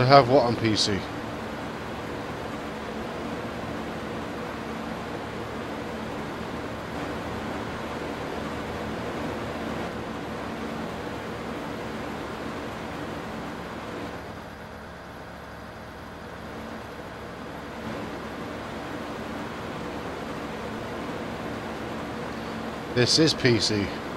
to have what on PC? This is PC.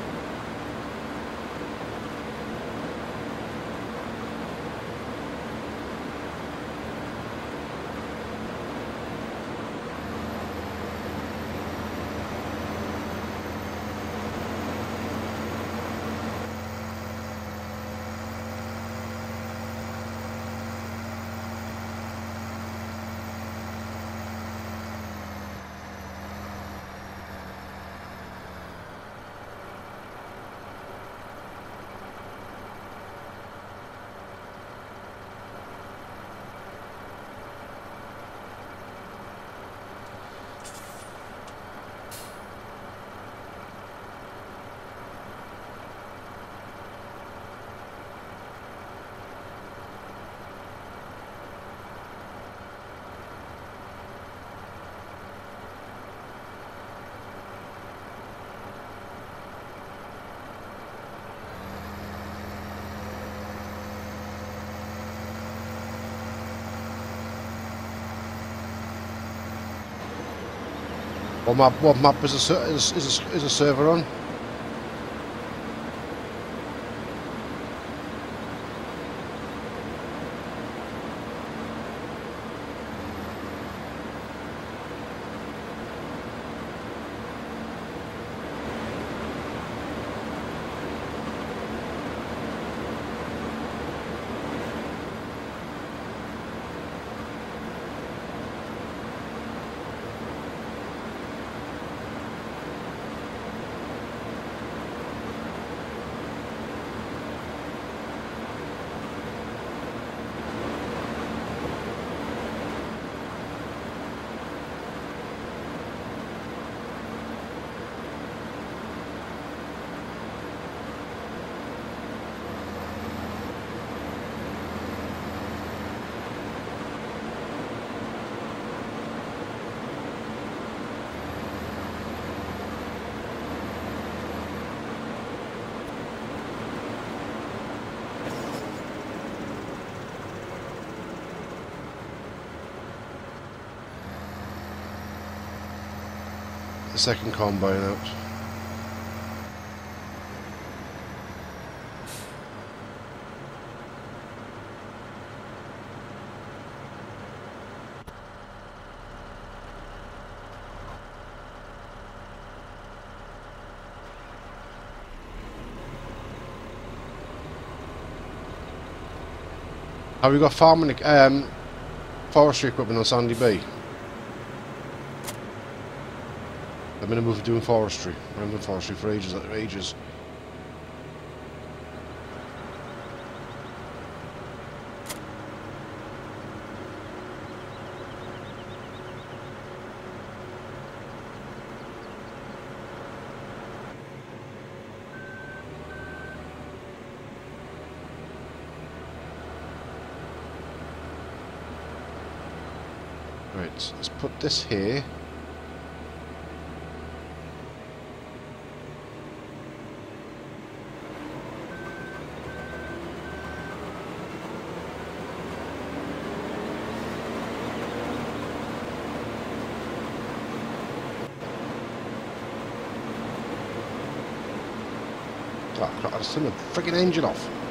What map? Is a is is a, is a server on? Second combine out. Have we got farming, um, forestry equipment on Sandy Bay? I'm in a move doing forestry. I've been done forestry for ages, ages. Right, let's put this here. Turned the freaking engine off.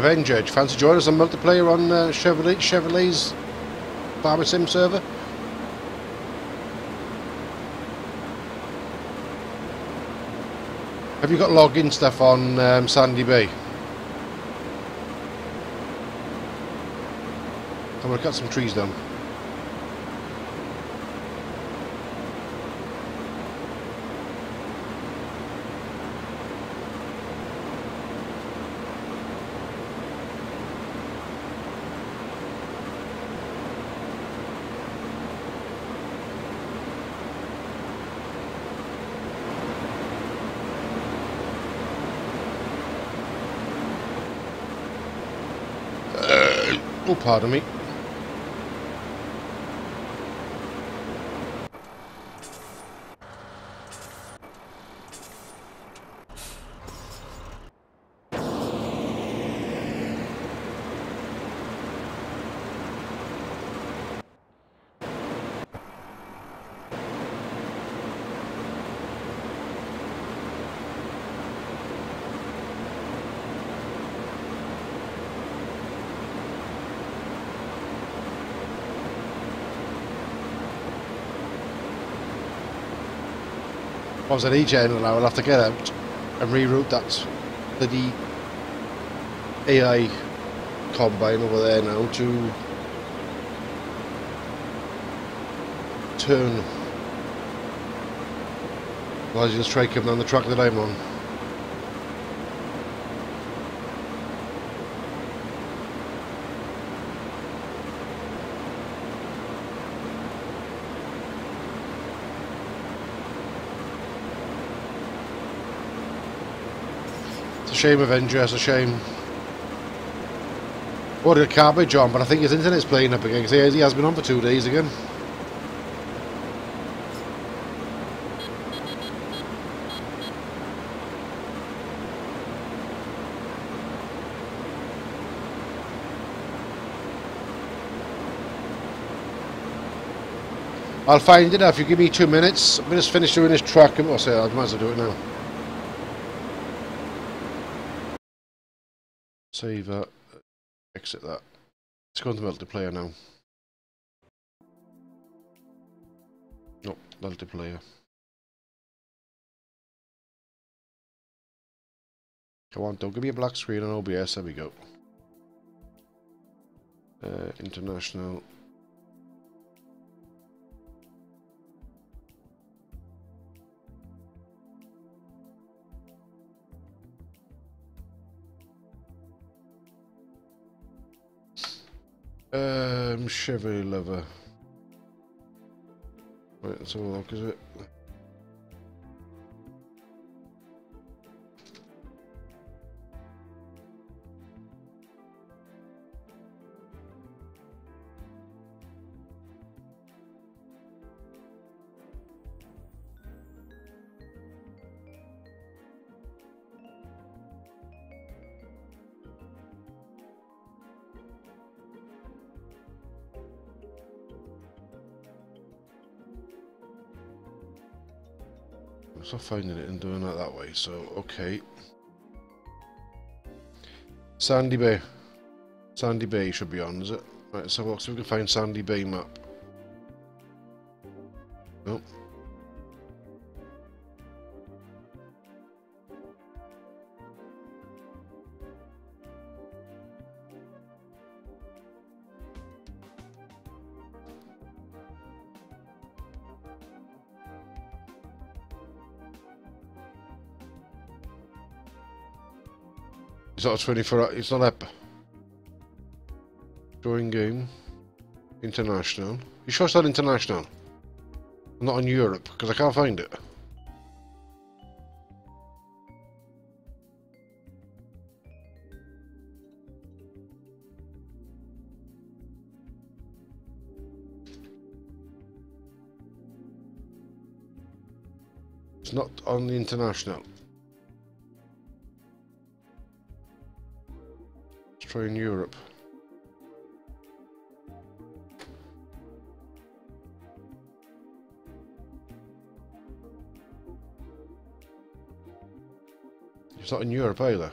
Avenger, do you fancy joining us on multiplayer on uh, Chevrolet, Chevrolet's Farmer Sim server? Have you got login stuff on um, Sandy Bay? I'm to cut some trees down. Pardon me. I was at E-Channel now, I'll have to get out and reroute that bloody AI combine over there now to turn. Otherwise you just try coming on the track that I'm on. Shame Avenger, it's a shame. Ordered a cabbage on, but I think his internet's playing up again because he has been on for two days again. I'll find it if you give me two minutes. I'm just finish doing this track I might as well do it now. Save that. Exit that. Let's go into multiplayer now. Nope, multiplayer. Come on, don't give me a black screen on OBS. There we go. Uh, international. Um, Chevy lover. Right, let's have a look, is it? Finding it and doing it that way, so okay. Sandy Bay. Sandy Bay should be on, is it? Right, so let's we can find Sandy Bay map. Not a 24 it's not up. Drawing game. International. You sure it's not international? Not in Europe, because I can't find it. It's not on the international. try in Europe. It's not in Europe either.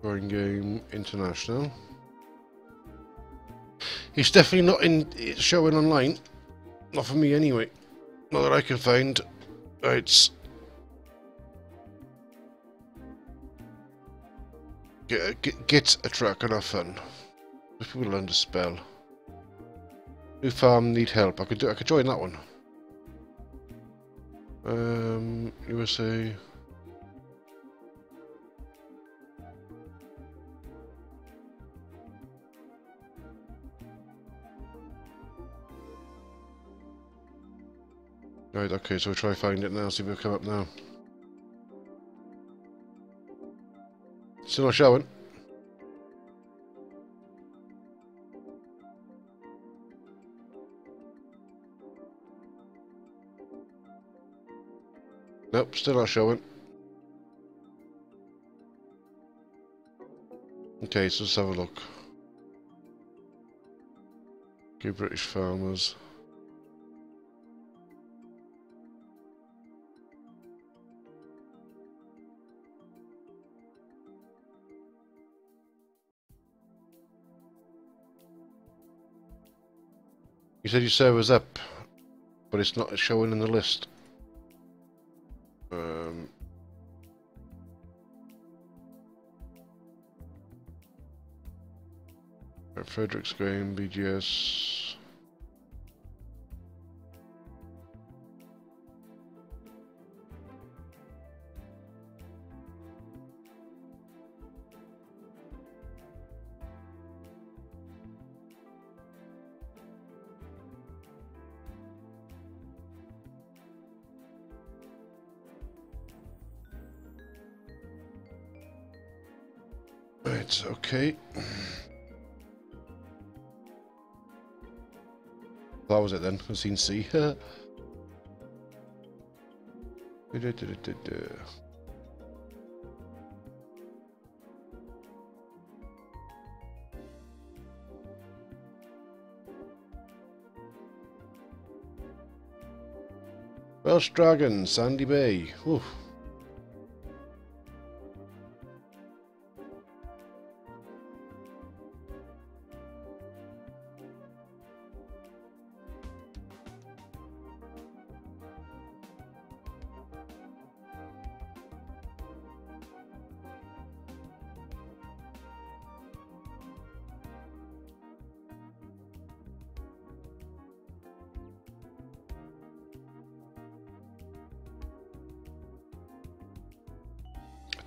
Boring game international. It's definitely not in it's showing online. Not for me anyway. Not that I can find. It's Get, get, get a truck and have fun. If people learn to spell. New farm need help. I could do I could join that one. Um USA Right, okay, so we'll try find it now, see if it'll come up now. Still not showing. Nope, still not showing. Okay, so let's have a look. Okay, British farmers. You said your server's up, but it's not showing in the list. Um, Frederick's game, BGS. Okay. That was it then. I've seen C. Welsh Dragon, Sandy Bay. Oof.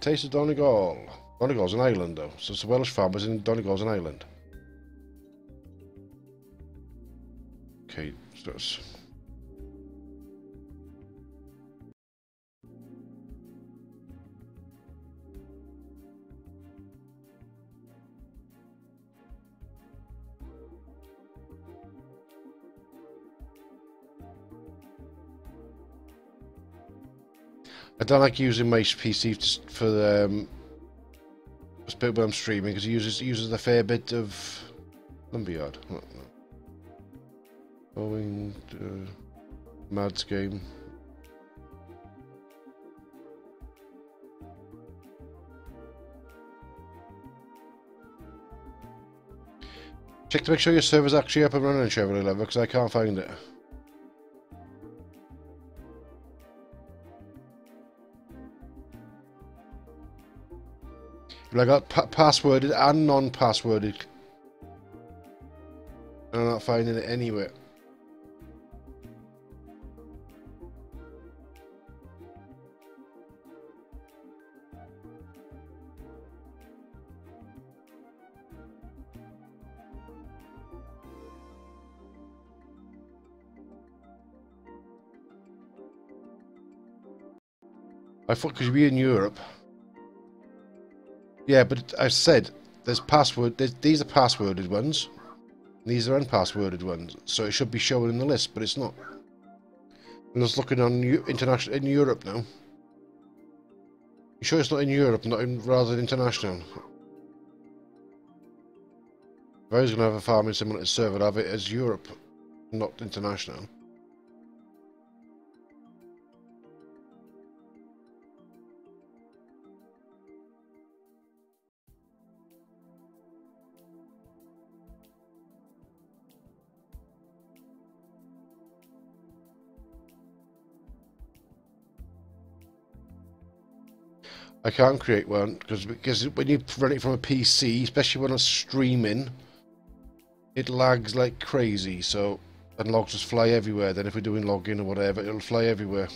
Taste of Donegal. Donegal's an island though, so it's Welsh farmers in Donegal's an island. Okay, so don't like using my PC for the um, bit when I'm streaming because it uses uses a fair bit of lumberyard. Going to Mads game. Check to make sure your server's actually up and running, Chevrolet Lever, because I can't find it. But I got pa passworded and non-passworded. I'm not finding it anywhere. I thought because we're in Europe. Yeah, but I said there's password. There's, these are passworded ones. These are unpassworded ones, so it should be showing in the list, but it's not. I'm just looking on international in Europe now. You sure it's not in Europe, not in rather than international? If I was going to have a farming simulator server, I'd have it as Europe, not international. I can't create one because because when you run it from a PC, especially when I'm streaming, it lags like crazy. So and logs just fly everywhere. Then if we're doing login or whatever, it'll fly everywhere.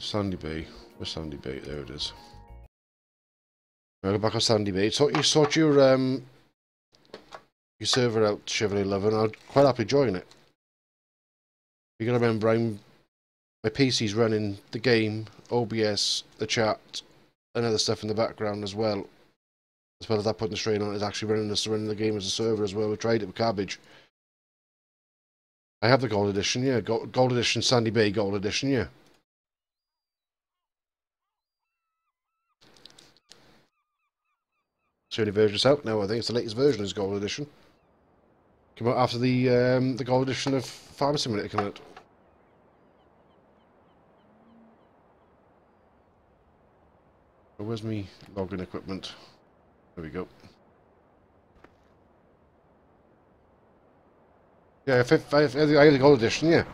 Sandy Bay. Where's Sandy Bay? There it is. Go back on Sandy Bay. So you sort your um your server out, Chevrolet and I'll quite happily join it. You gotta remember I'm my PC's running the game, OBS, the chat, and other stuff in the background as well. As well as that putting the strain on, it's actually running the running the game as a server as well. We tried it with Cabbage. I have the gold edition, yeah. Gold, gold edition, Sandy Bay gold edition, yeah. It's the only version that's out now. I think it's the latest version is Gold Edition. Come out after the um, the Gold Edition of Farm Simulator came out. Where's me logging equipment? There we go. Yeah, I I have the Gold Edition, yeah.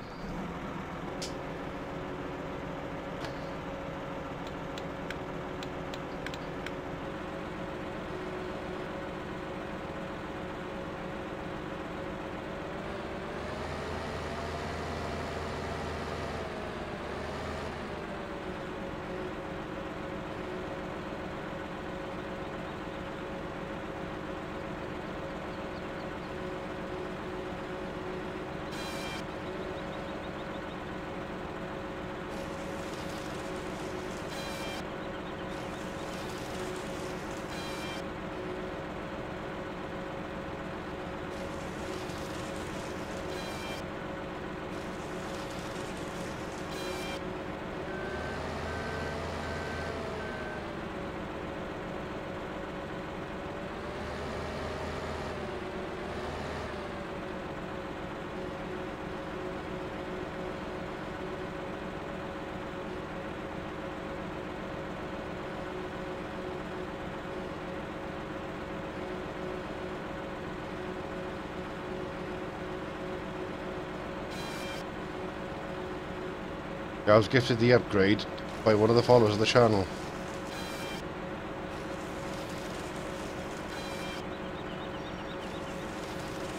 I was gifted the upgrade by one of the followers of the channel.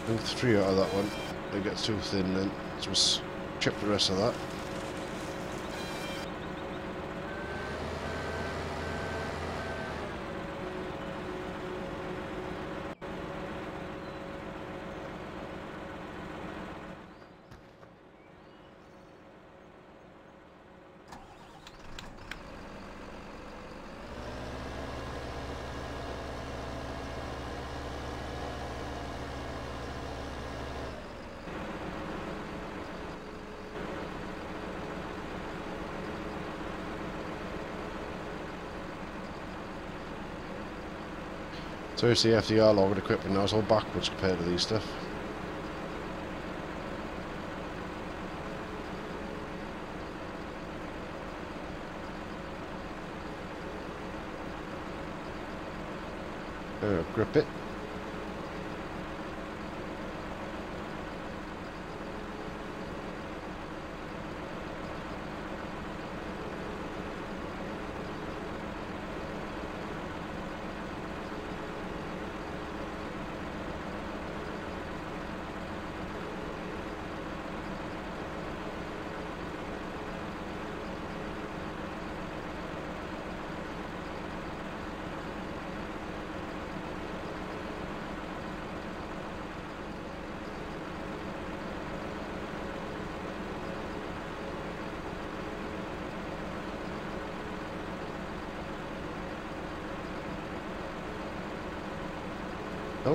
And three out of that one. It gets too thin then. Just chip the rest of that. So here's the FDR logging equipment now, it's all backwards compared to these stuff. Uh, grip it.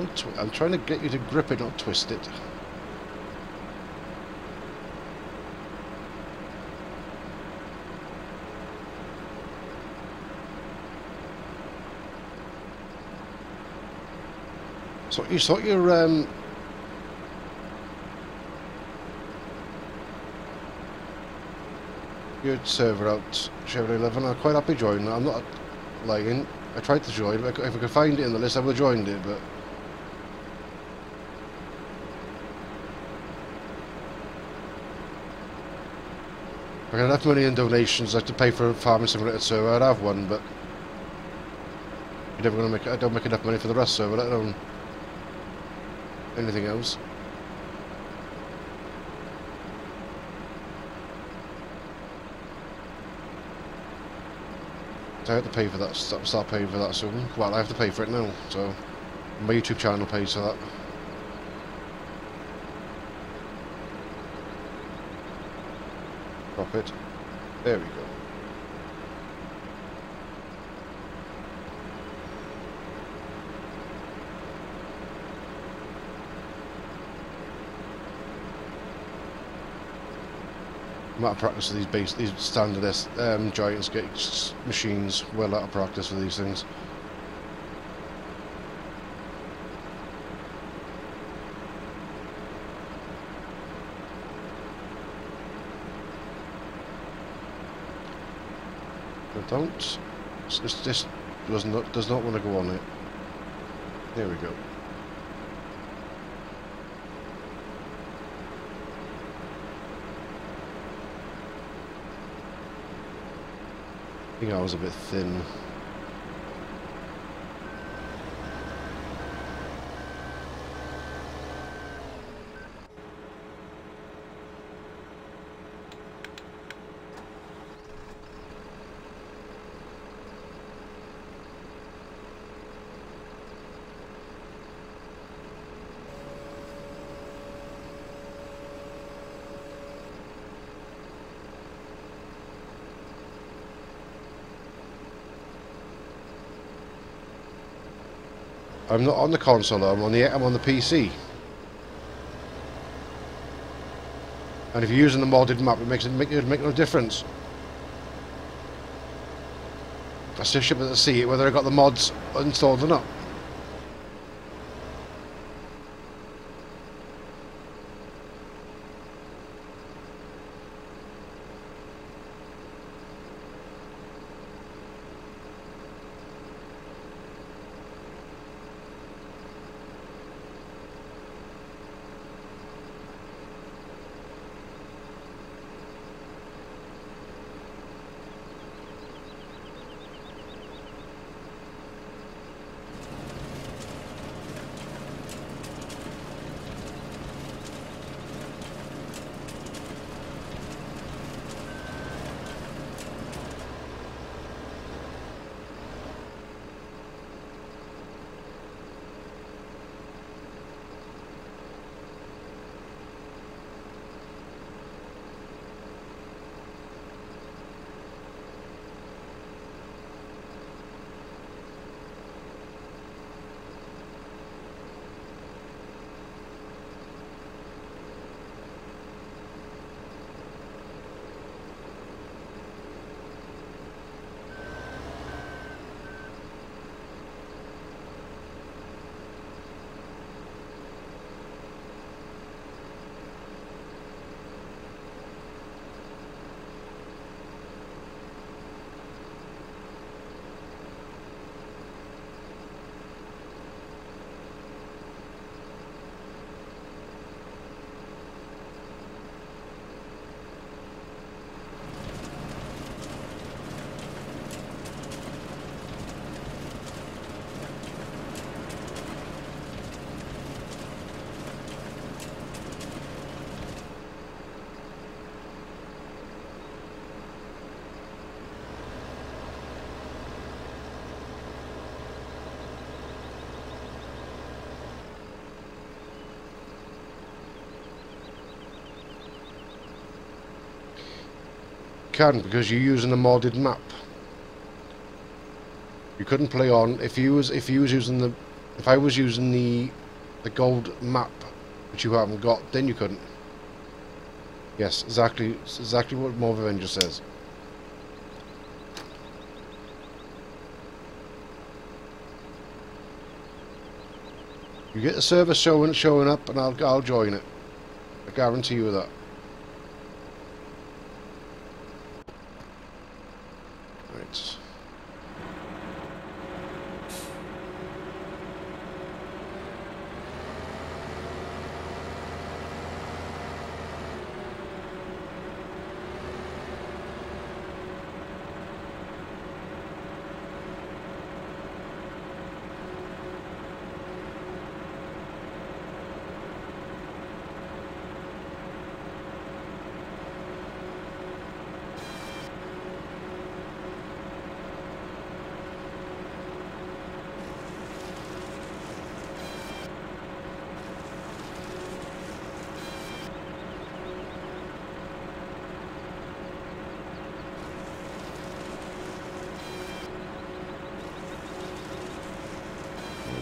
Don't, I'm trying to get you to grip it, not twist it. So you sort your um, your server out Chevrolet 11. I'm quite happy joining. I'm not lying. I tried to join. If I could find it in the list, I would have joined it, but Enough money in donations, I had to pay for a farming simulator server. I'd have one, but you're never going to make. I don't make enough money for the rest server, let alone anything else. So I have to pay for that, start paying for that soon. Well, I have to pay for it now, so my YouTube channel pays for that. Profit. There we go. I'm out of practice with these base, these standard um, Giants machines. Well out of practice with these things. Don't. This, this does not does not want to go on it. There we go. I think I was a bit thin. I'm not on the console. I'm on the I'm on the PC. And if you're using the modded map, it makes it make it make no difference. I still be able to see whether I got the mods installed or not. Can because you're using a modded map. You couldn't play on if you was if you was using the if I was using the the gold map which you haven't got, then you couldn't. Yes, exactly exactly what Mauve Avenger says. You get the server showing showing up, and I'll I'll join it. I guarantee you that. Right.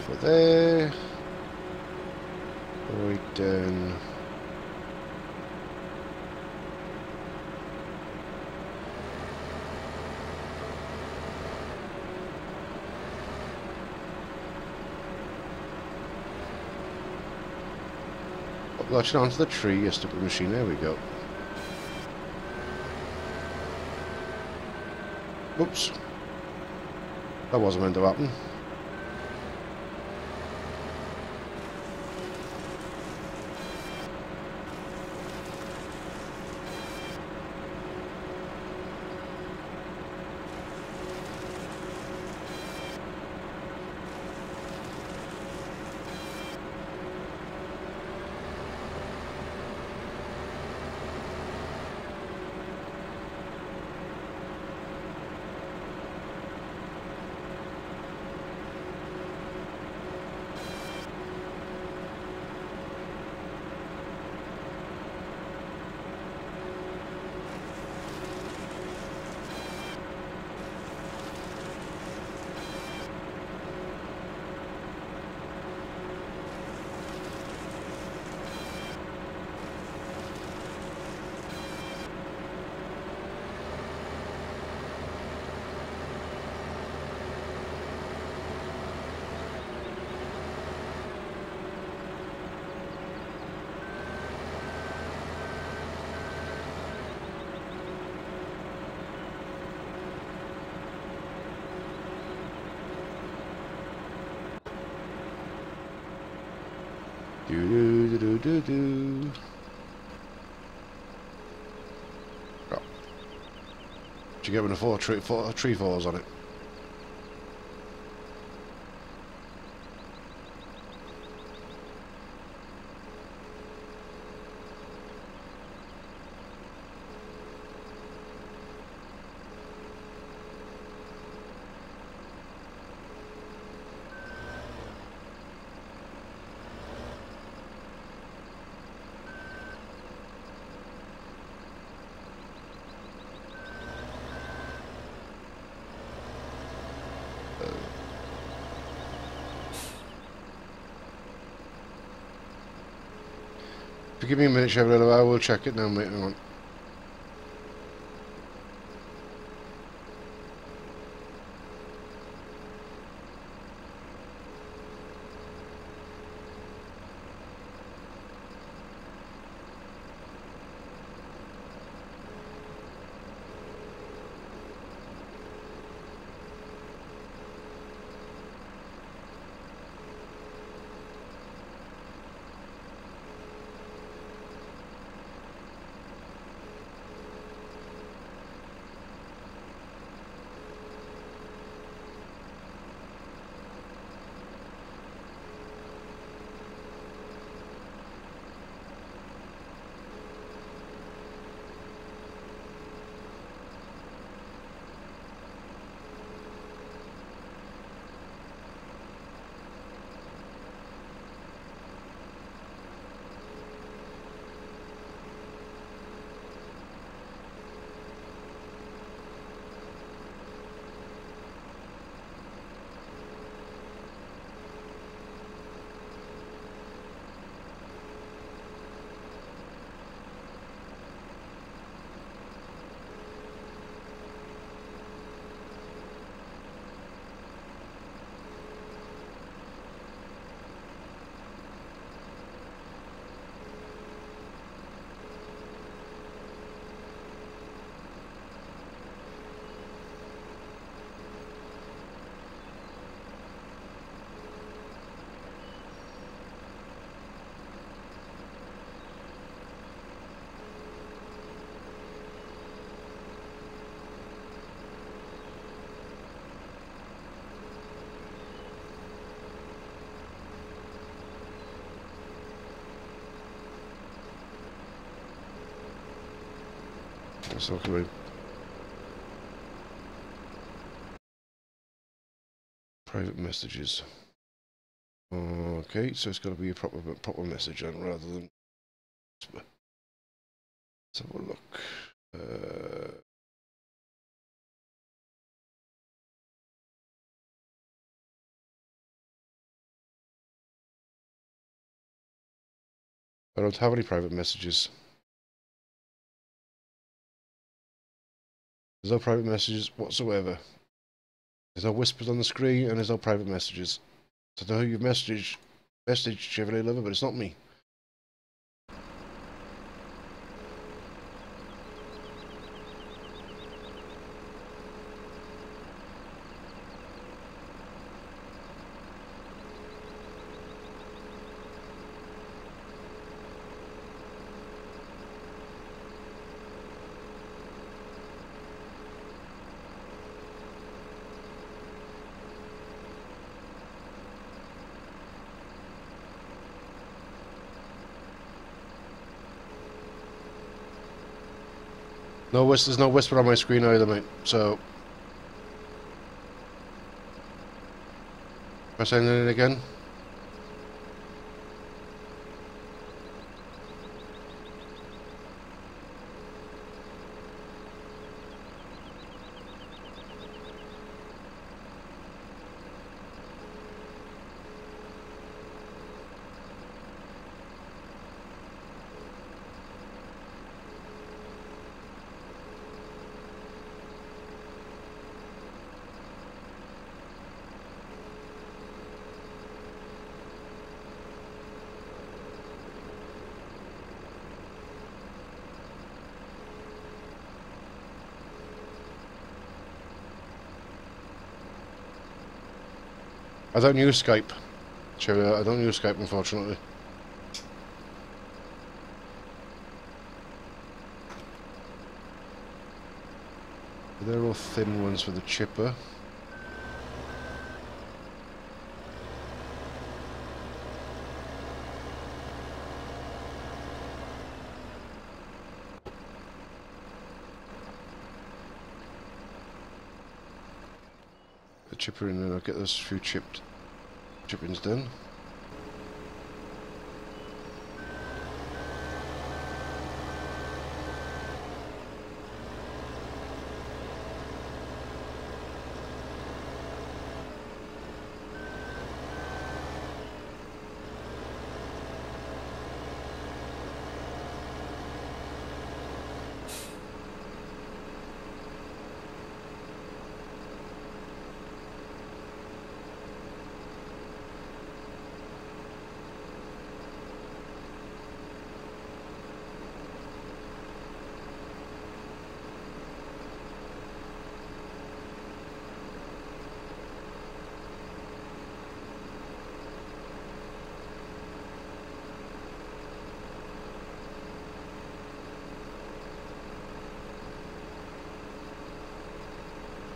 Over there. Right down. Latching onto the tree, a stupid machine. There we go. Oops. That wasn't meant to happen. Do do do. Oh. Did you get one of four tree, four tree falls on it? Give me a minute, Chevrolet, I will check it now, mate. Hang on. So can we private messages. Okay, so it's got to be a proper proper message then, rather than. Let's have a look. Uh, I don't have any private messages. There's no private messages whatsoever. There's no whispers on the screen and there's no private messages. So I don't know who you've messaged, messaged Chevrolet Lover, but it's not me. No whisper, there's no whisper on my screen either, mate. So press anything again. I don't use Skype. Sure, I don't use Skype, unfortunately. They're all thin ones for the chipper. The chipper in and I'll get those few chipped chippings done.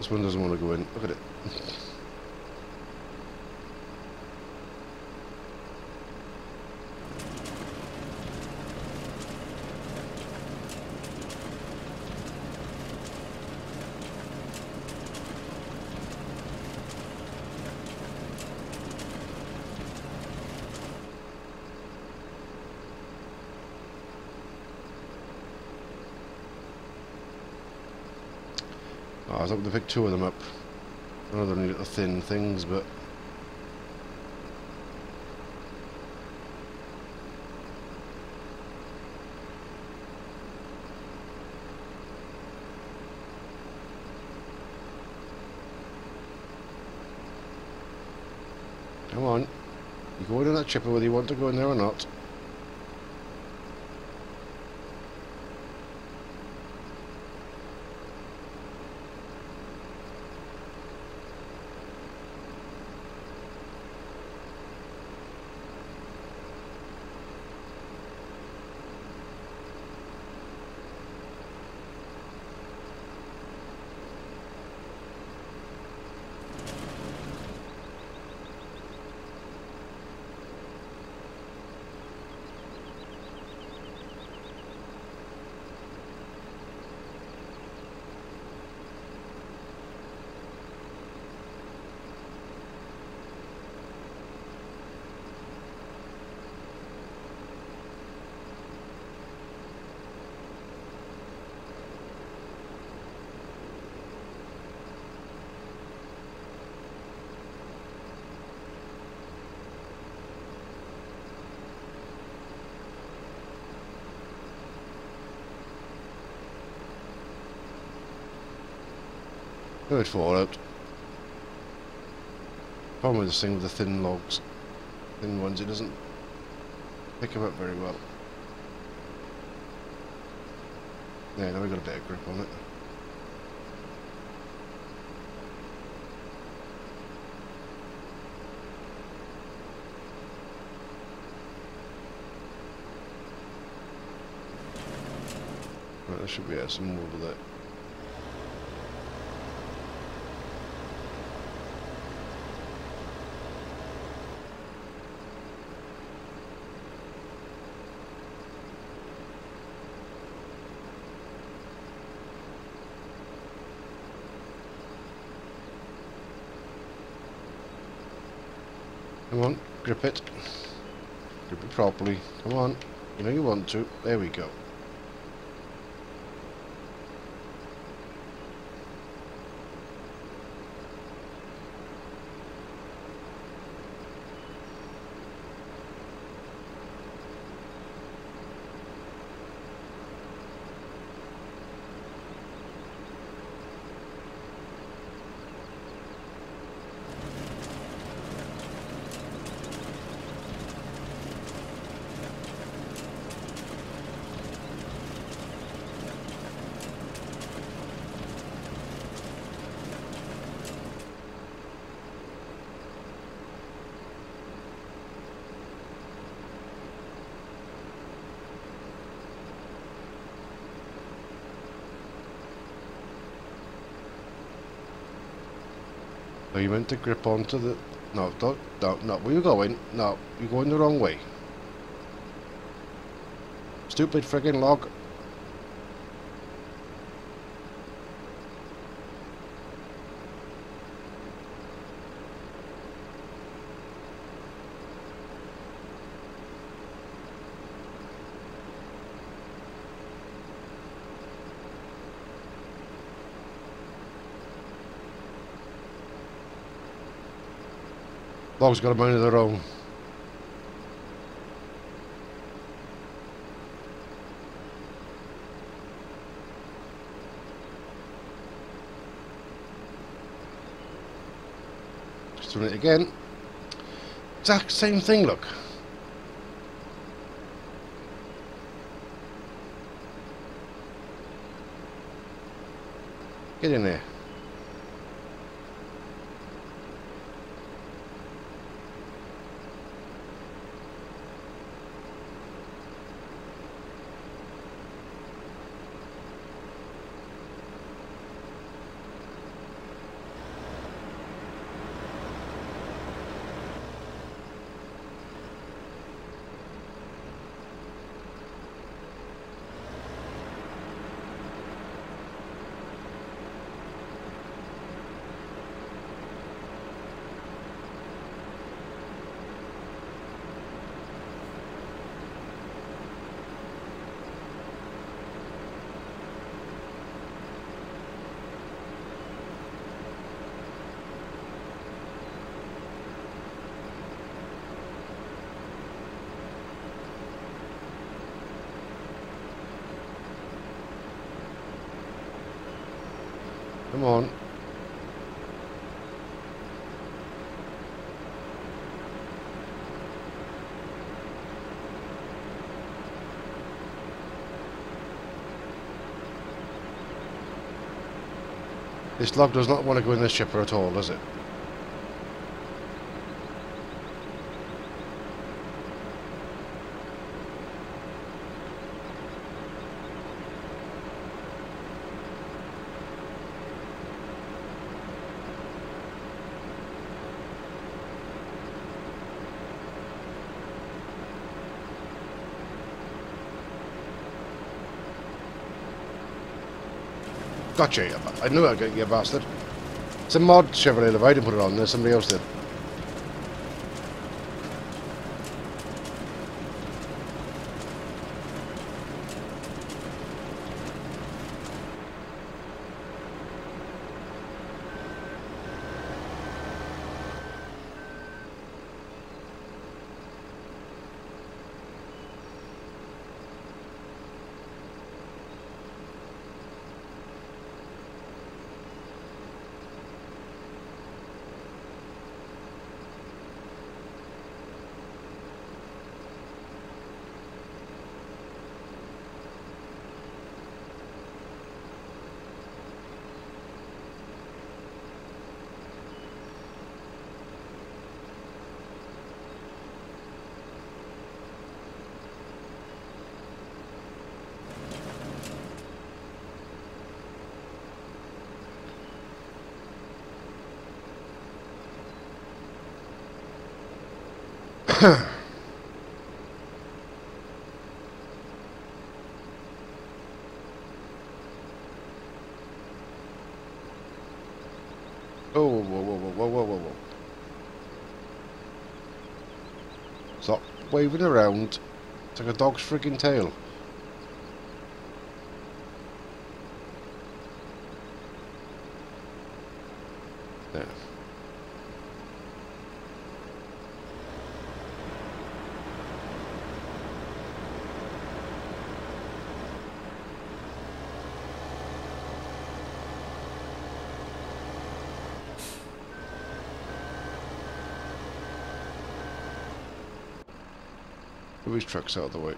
This one doesn't want to go in. Look at it. I was hoping to pick two of them up. I know they're little thin things, but... Come on. You go in that chipper whether you want to go in there or not. Would fall out. Problem with this thing with the thin logs, thin ones, it doesn't pick them up very well. Yeah, now we've got a of grip on it. Right, there should be yeah, some more of that. Come on, grip it. Grip it properly. Come on. You know you want to. There we go. Meant to grip onto the... No, don't, no, where you going? No, you're going the wrong way. Stupid friggin' log. Logs got a mind of their own. Just doing it again. Exact same thing, look. Get in there. Come on. This log does not want to go in this chipper at all, does it? I knew I'd get you bastard. It's a mod Chevrolet Levi, I didn't put it on there, somebody else did. Oh, whoa, whoa, whoa, whoa, whoa, whoa, whoa. Stop waving around. It's like a dog's frigging tail. There. Move his trucks out of the way.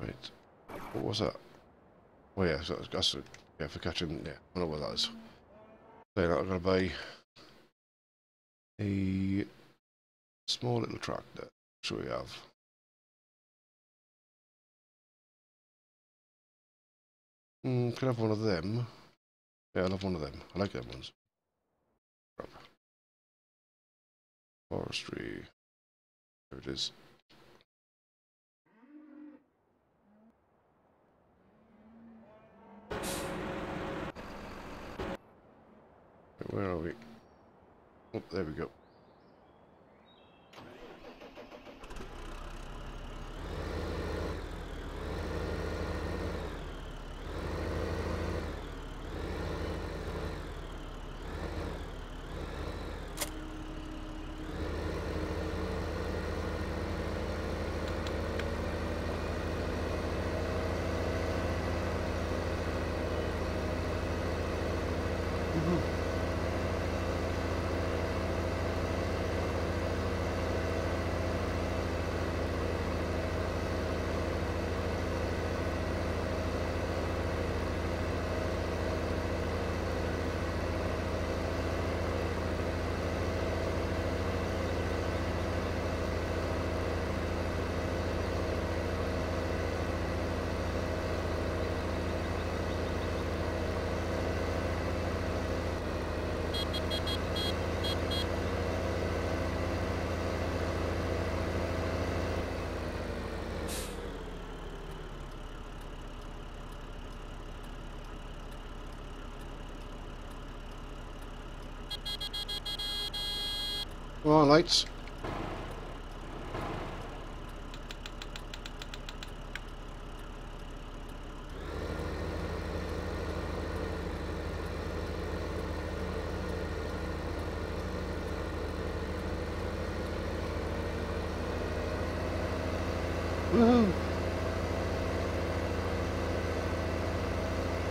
Right. What was that? Oh yeah, so that's yeah for catching. Yeah, I know what that is. Then I'm gonna buy a small little tractor. Sure we have. Mm, could have one of them. Yeah, I'll have one of them. I like them ones. Forestry. There it is. Where are we? Oh, there we go. Come on, lights.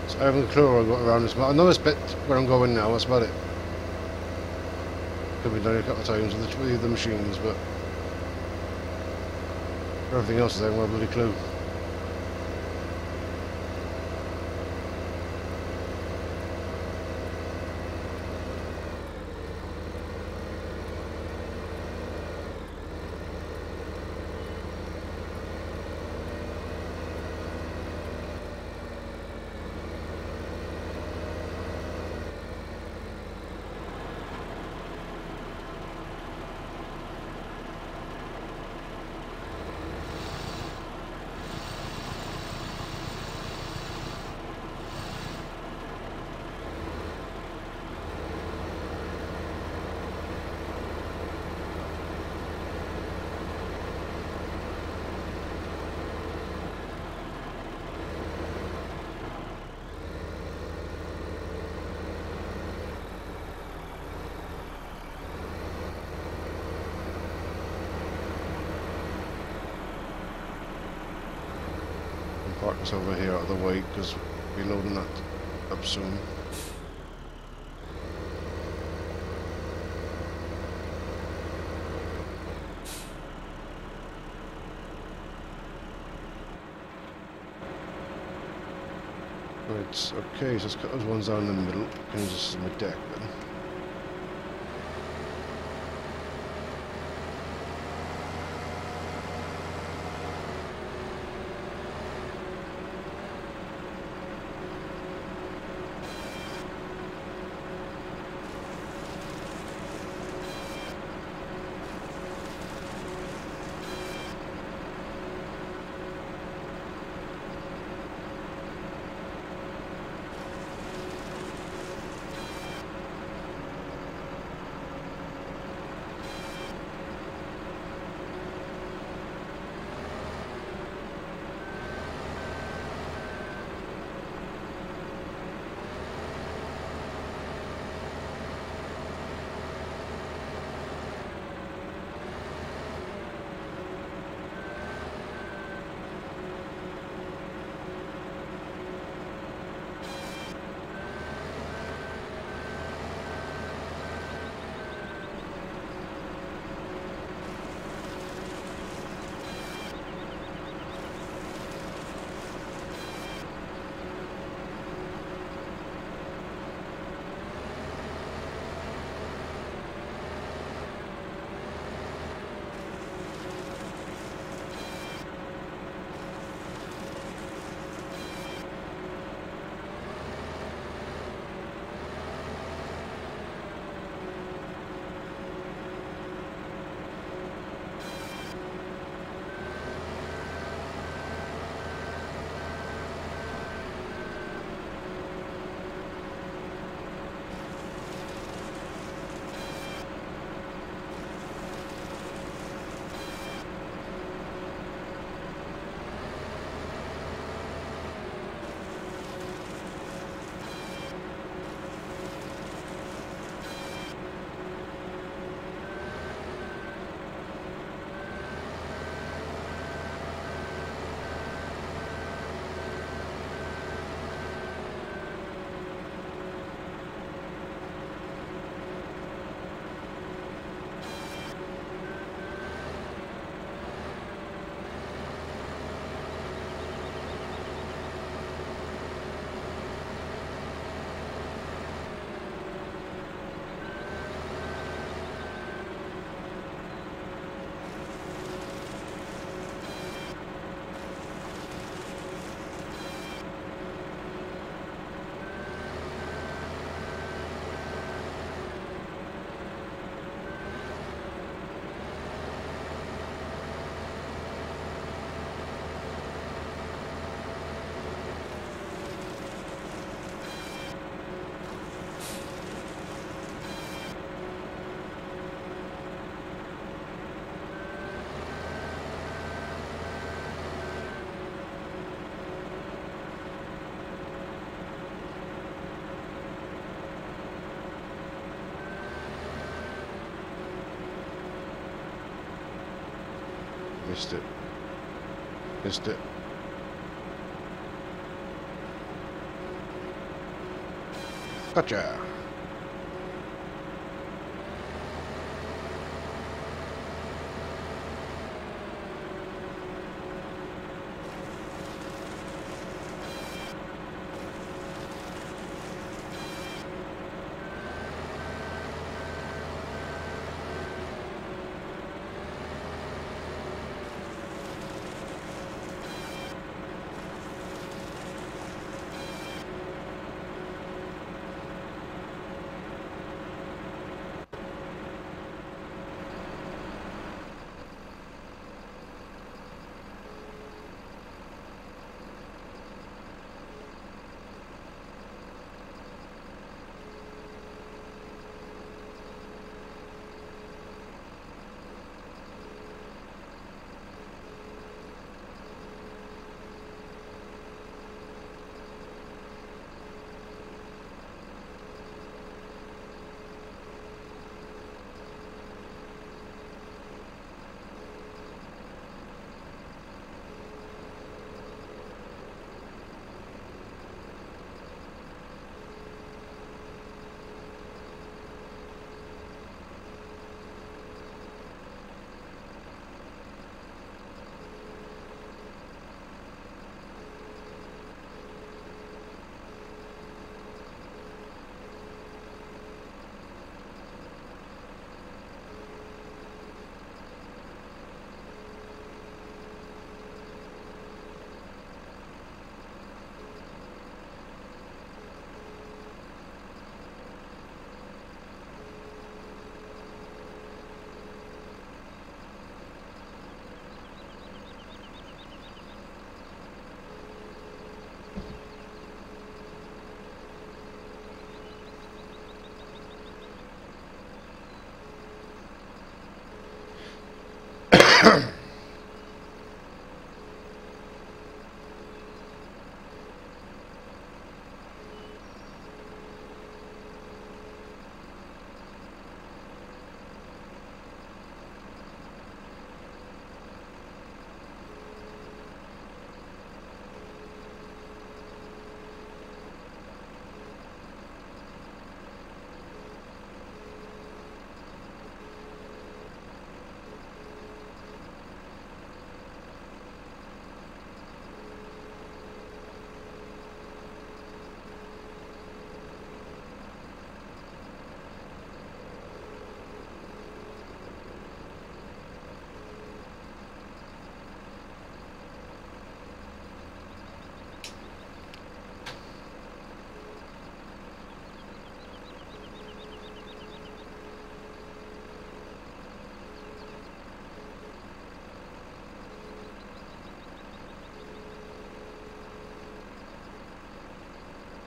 So I haven't a clue I got around this map. I know this bit where I'm going now, that's about it. Could be done a couple of times with the, with the machines, but everything else is there, no bloody clue. Over here out of the way because we're loading that up soon. Right, okay, so let's cut those ones down in the middle. Can as my deck then. Missed it. Gotcha.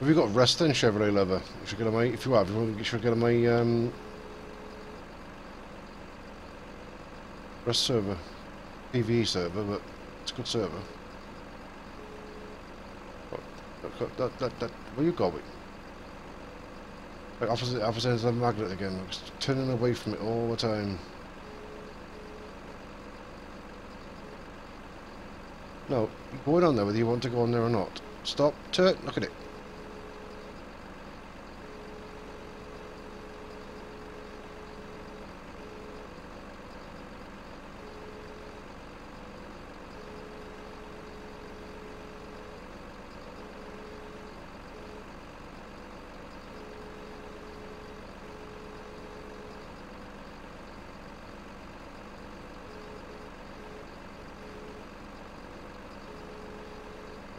Have you got Rust then, Chevrolet lover? If you get on my, if you have, you should get on my um, server, PVE server, but it's a good server. What, that, that, that, where you going? Like opposite, opposite of the magnet again. Just turning away from it all the time. No, going on there whether you want to go on there or not. Stop, turn, look at it.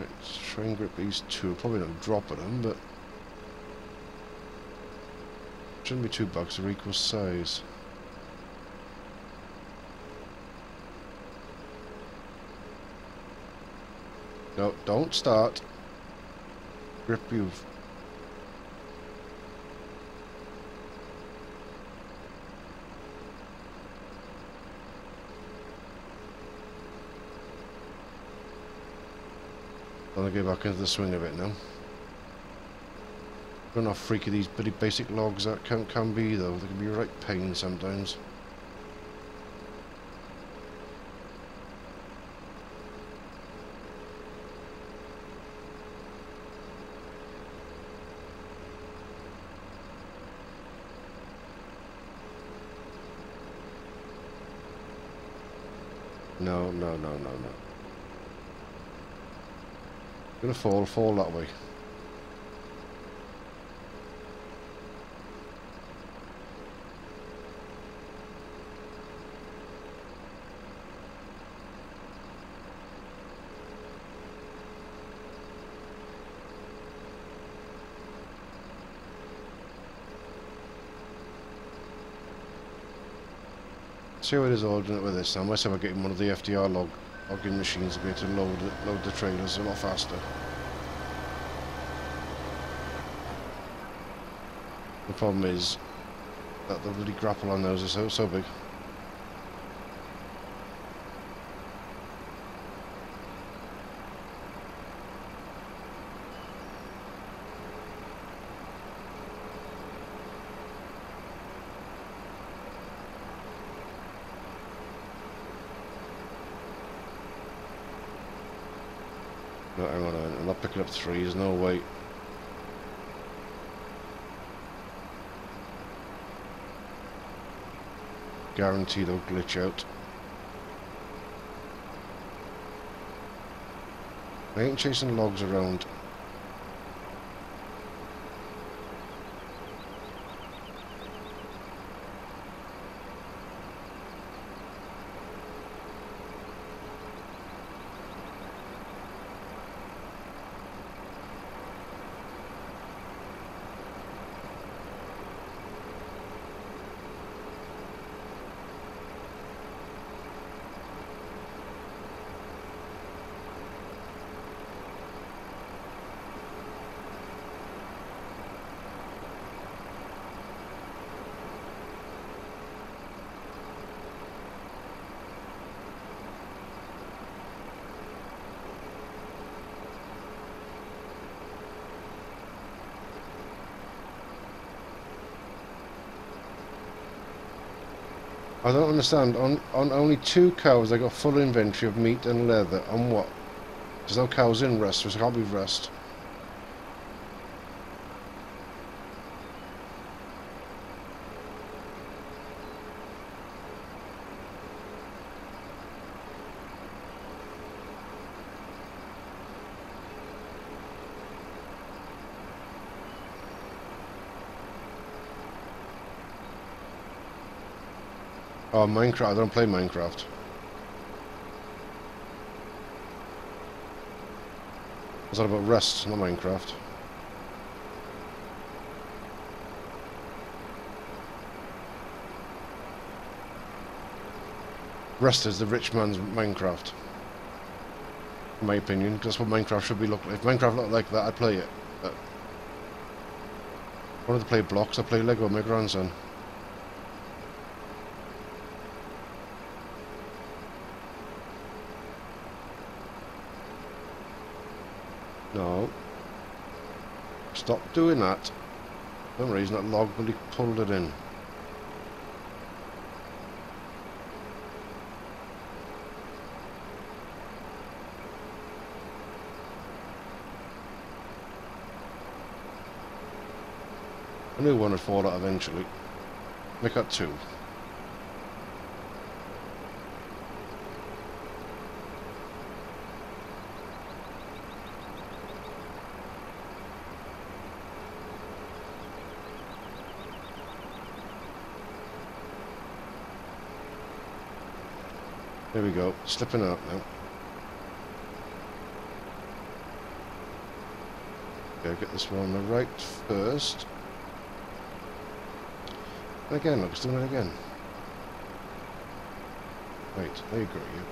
Let's try and grip these two. Probably not dropping them, but shouldn't be two bucks. They're equal size. No, don't start. Grip you. Gonna get back into the swing of it now. Don't know how freaky these pretty basic logs that can, can be though. They can be right pain sometimes. No, no, no, no, no. Gonna fall, fall that way. See how it is ordering it with this. Unless I'm getting one of the FDR log logging machines to be able to load load the trailers a lot faster. The problem is that the bloody grapple on those is so so big. No, hang on, I'm not picking up three, there's no way. Guaranteed they'll glitch out. I ain't chasing logs around. I don't understand. On on only two cows, I got full inventory of meat and leather. On what? There's no cows in Rust, so it can't be Rust. Oh, Minecraft. I don't play Minecraft. Is that about Rust, not Minecraft? Rust is the rich man's Minecraft. In my opinion, that's what Minecraft should be look like. If Minecraft looked like that, I'd play it. But I wanted to play blocks, I play Lego with my grandson. No. Stop doing that. For some reason that log really pulled it in. A new one would fall out eventually. Make that two. There we go, slipping out now. Okay, get this one on the right first. And again, look, it's doing it again. Wait, there you go, you.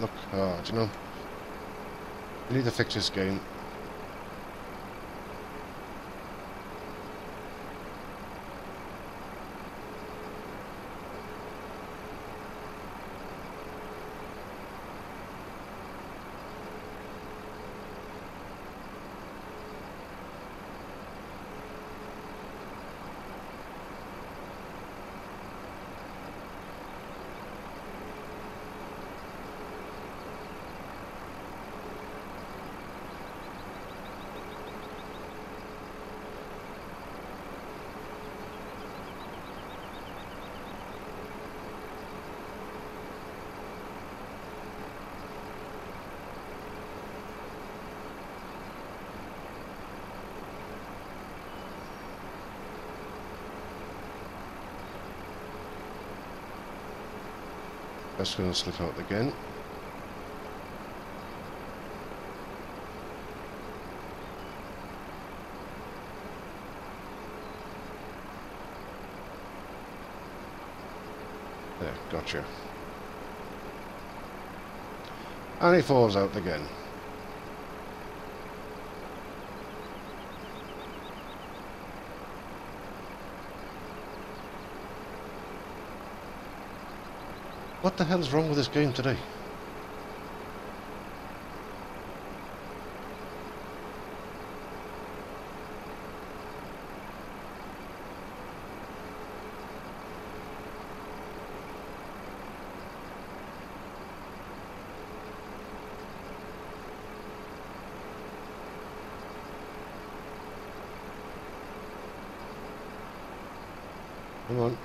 Look, ah, do you know? You need to fix this game. That's going to slip out again. There, gotcha. And he falls out again. What the hell's wrong with this game today? Come on.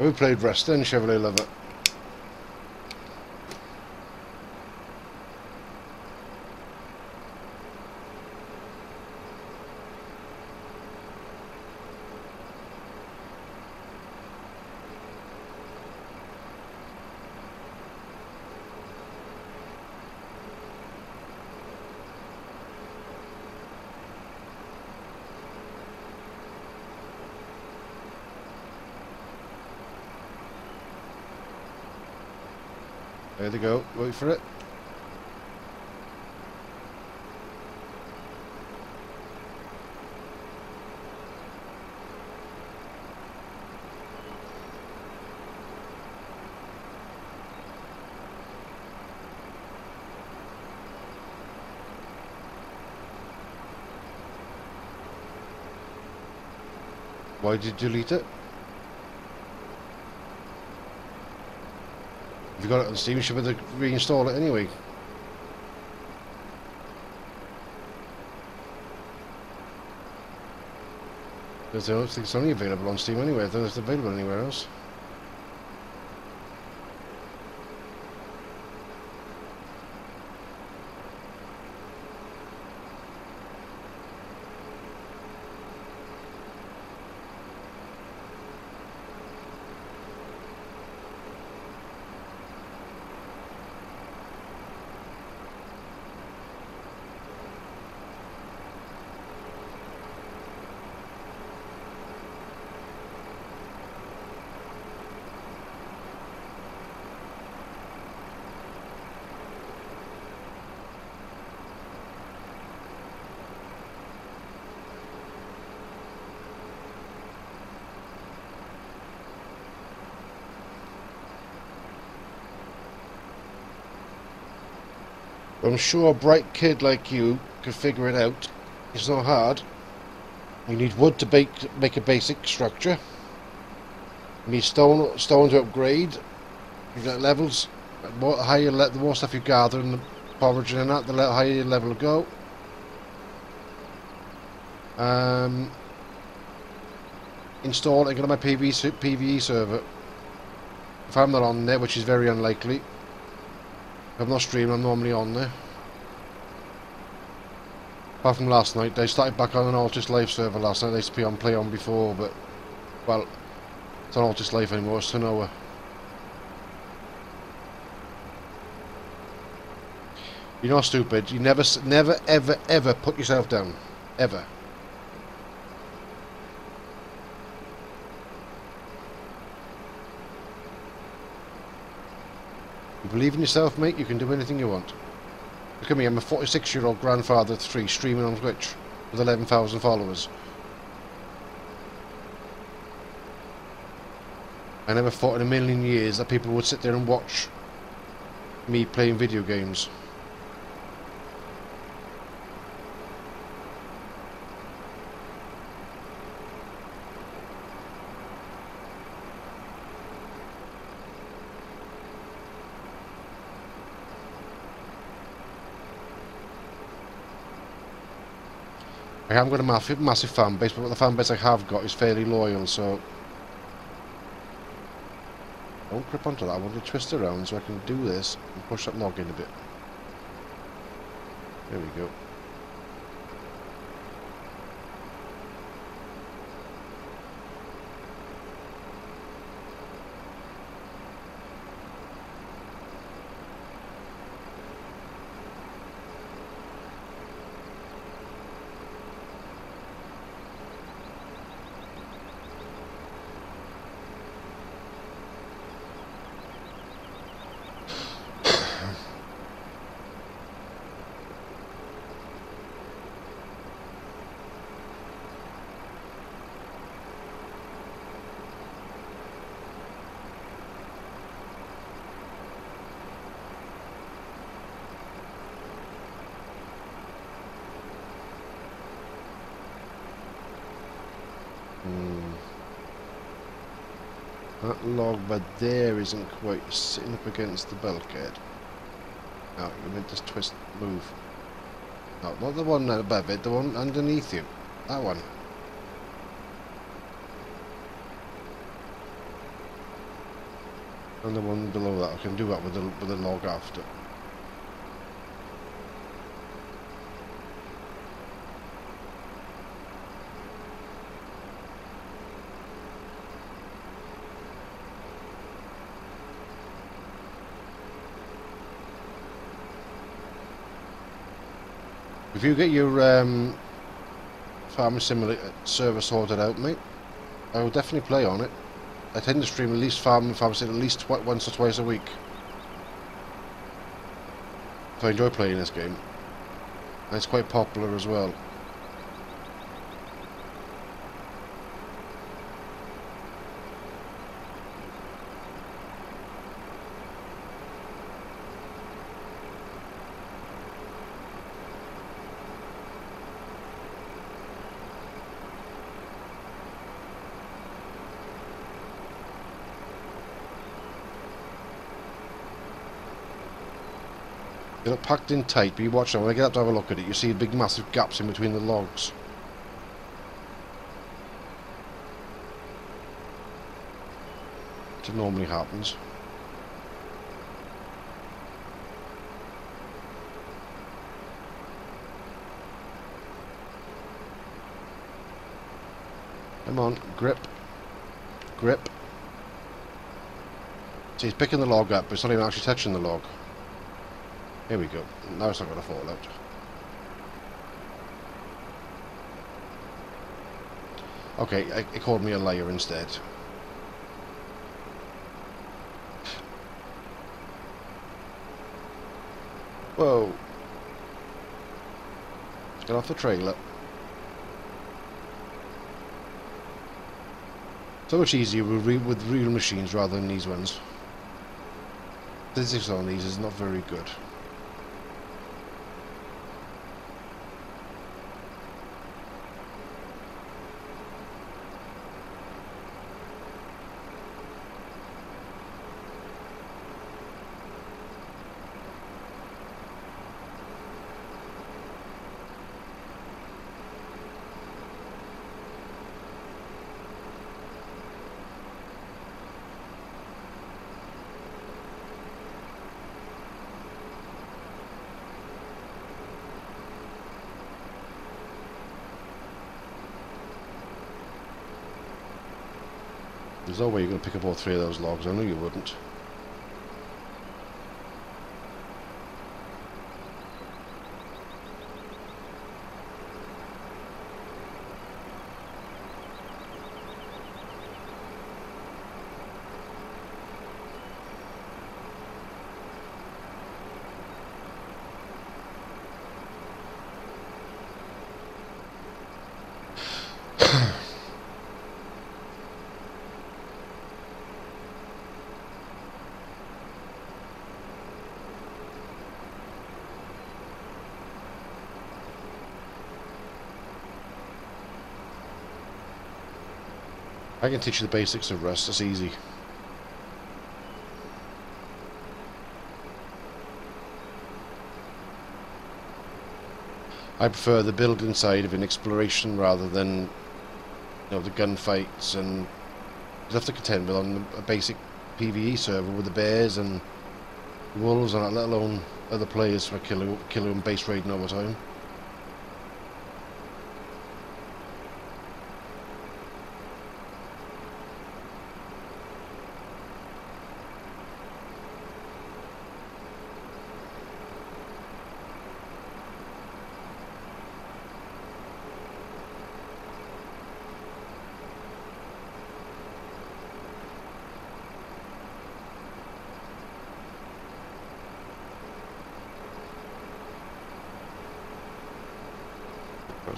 We played Reston, Chevrolet Lover. There they go. Wait for it. Why did you delete it? If you got it on Steam, you should be able to reinstall it anyway. Because I don't think it's only available on Steam anyway, I don't it's available anywhere else. I'm sure a bright kid like you could figure it out. It's not hard. You need wood to make, make a basic structure. You need stone, stone to upgrade. You got levels. The more higher, the more stuff you gather in the foraging and that, the higher your level will go. Um, install it on my PV, PVE server. If I'm not on there, which is very unlikely. I'm not streaming, I'm normally on there. Apart from last night, they started back on an Altis Life server last night. They used to be on Play On before, but, well, it's not Altis Life anymore, it's Tanoa. You're not stupid. You never, never, ever, ever put yourself down. Ever. Believe in yourself, mate, you can do anything you want. Look at me, I'm a 46 year old grandfather of three streaming on Twitch with 11,000 followers. I never thought in a million years that people would sit there and watch me playing video games. I haven't got a massive, massive fan base, but the fan base I have got is fairly loyal, so... Don't grip onto that, I want to twist around so I can do this and push that log in a bit. There we go. But there isn't quite sitting up against the bulkhead. No, you meant to twist, move. No, not the one above it, the one underneath you. That one. And the one below that. I can do that with the, with the log after. If you get your um, Farming Simulator server sorted out, mate, I will definitely play on it. I tend to stream at least Farming Simulator at least once or twice a week. I enjoy playing this game. And it's quite popular as well. They're packed in tight, but you watch them. When I get up to have a look at it, you see a big massive gaps in between the logs. It normally happens. Come on, grip. Grip. See, he's picking the log up, but it's not even actually touching the log. Here we go. Now it's not going to fall out. Okay, it called me a liar instead. Whoa. Get off the trailer. So much easier with, with real machines rather than these ones. Physics on these is not very good. No way you're going to pick up all three of those logs. I know you wouldn't. I can teach you the basics of Rust, it's easy. I prefer the building side of an exploration rather than you know the gunfights and you have to contend with on a basic PvE server with the bears and wolves and let alone other players for killing killing base raiding all the time.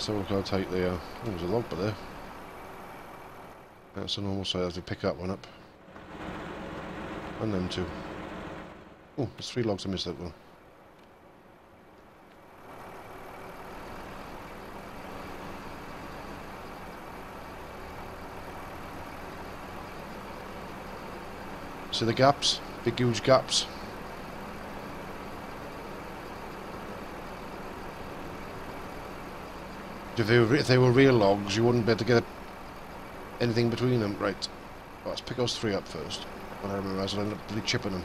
Let's have a look how tight they are. Oh, there's a log by there. That's a normal size. To pick that one up. And them two. Oh, there's three logs I missed that one. See the gaps? Big huge gaps. If they, were, if they were real logs, you wouldn't be able to get anything between them. Right. Let's pick those three up first. When I remember, I was end up really chipping them.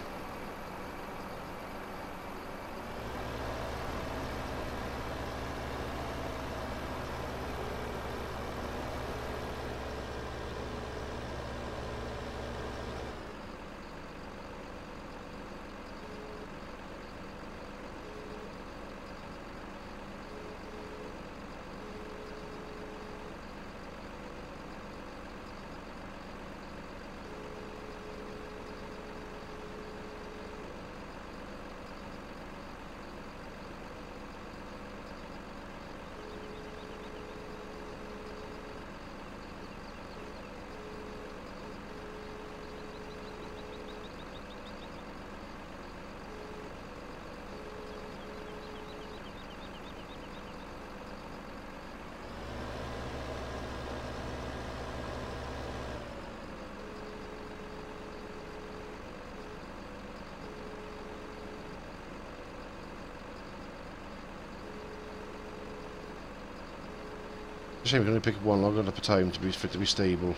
Shame we can only pick up one log at a time to be fit to be stable.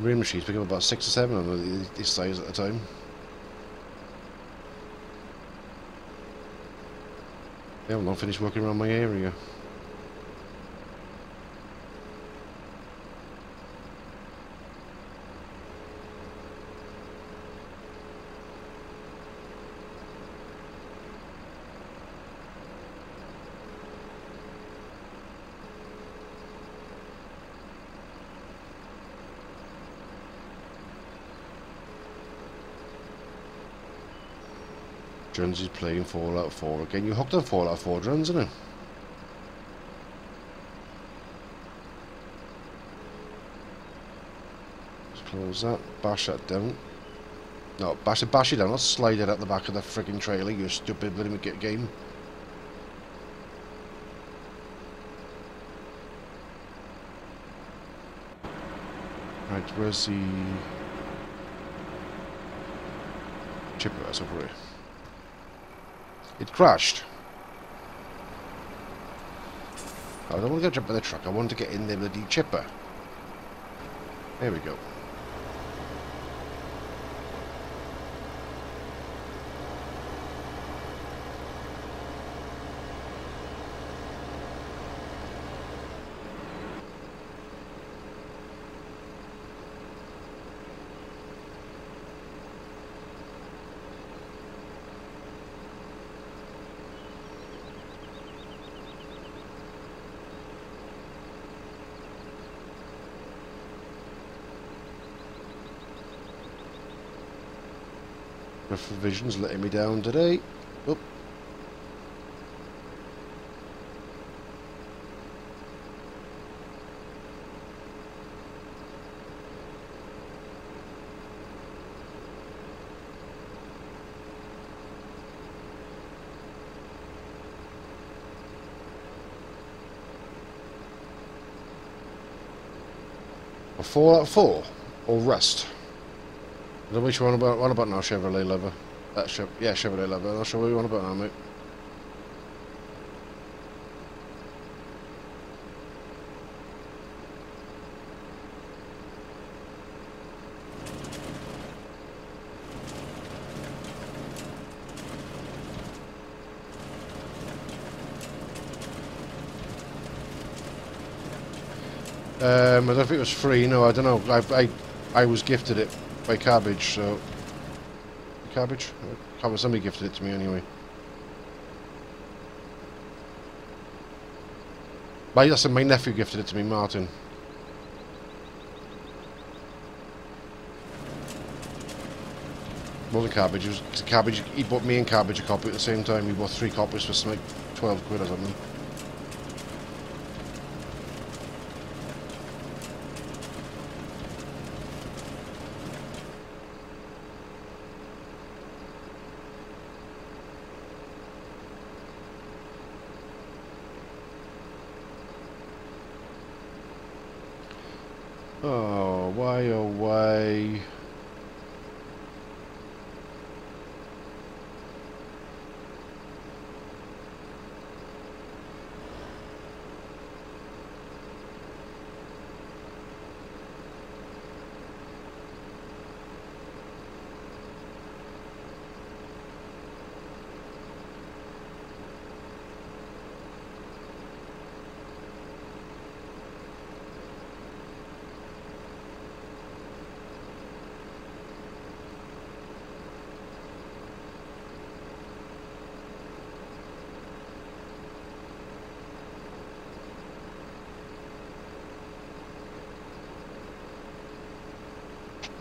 Marine machines pick up about six or seven of these size at a time. They haven't long finished working around my area. Jones is playing Fallout 4 again. You hooked on Fallout 4 drones, isn't it? Let's close that. Bash that down. No, bash it, bash it down. Let's slide it at the back of the frigging trailer, you stupid little game. Right, where's the... Chipper, that's over here. It crashed. I don't want to go jump in the truck. I want to get in there with the chipper. There we go. Vision's letting me down today. Oop. A four out of four? Or Rust? I don't know which one about one about now, Chevrolet leather. That Chev yeah, Chevrolet leather. Not sure what you want about now, mate. Um, I don't think it was free. No, I don't know. I I, I was gifted it by Cabbage, so Cabbage. Cabbage. Somebody gifted it to me anyway. My listen, my nephew gifted it to me, Martin. Than Cabbage. It was Cabbage. He bought me and Cabbage a copy at the same time. He bought three copies for like twelve quid or something. Oh, why, oh, why?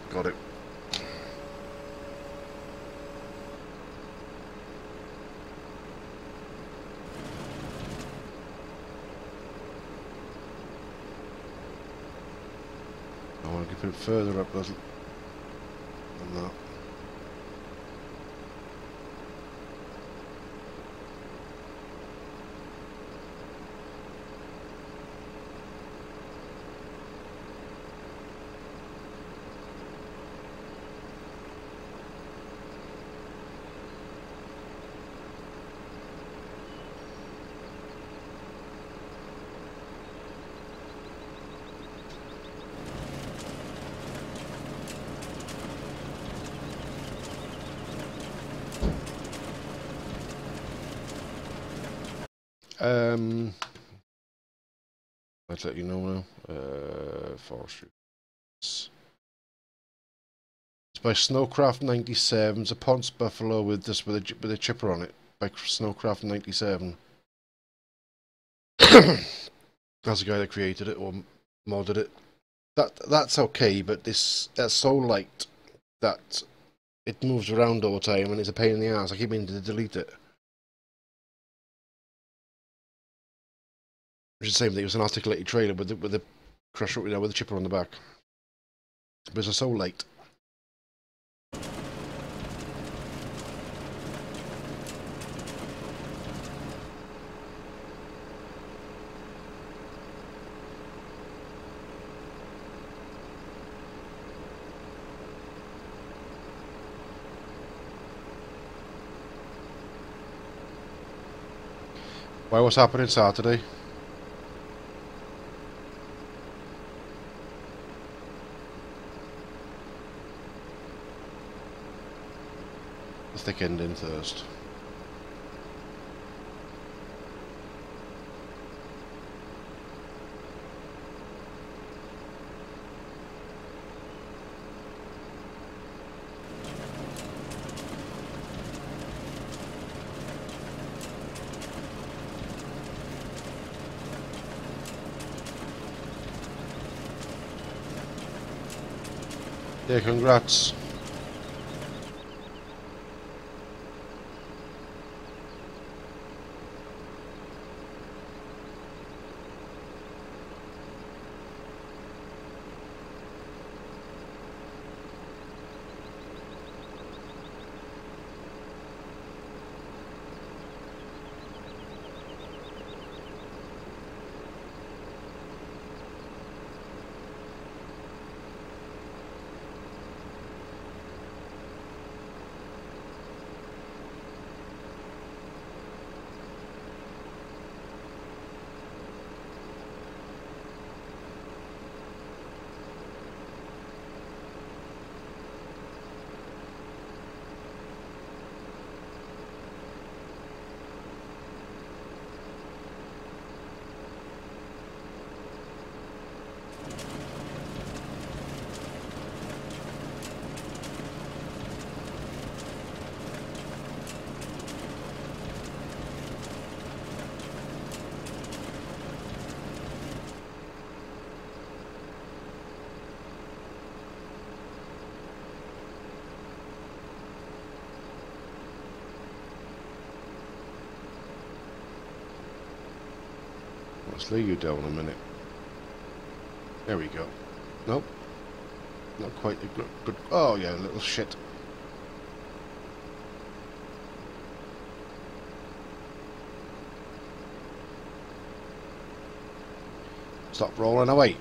Got it. Want put it further up than that. Um, let's let you know now. Uh, forestry. It's by Snowcraft 97. It's a Ponsse Buffalo with this with a with a chipper on it by Snowcraft 97. That's the guy that created it or modded it. That that's okay, but this that's so light that it moves around all the time and it's a pain in the ass. I keep meaning to delete it. Which is the same thing. It was an articulated trailer with the, with the crusher, you know, with the chipper on the back. But it's so late. Why, what's happening Saturday? The thick ending first. Yeah, congrats. Slow you down a minute. There we go. Nope. Not quite a good, good... Oh, yeah, little shit. Stop rolling away.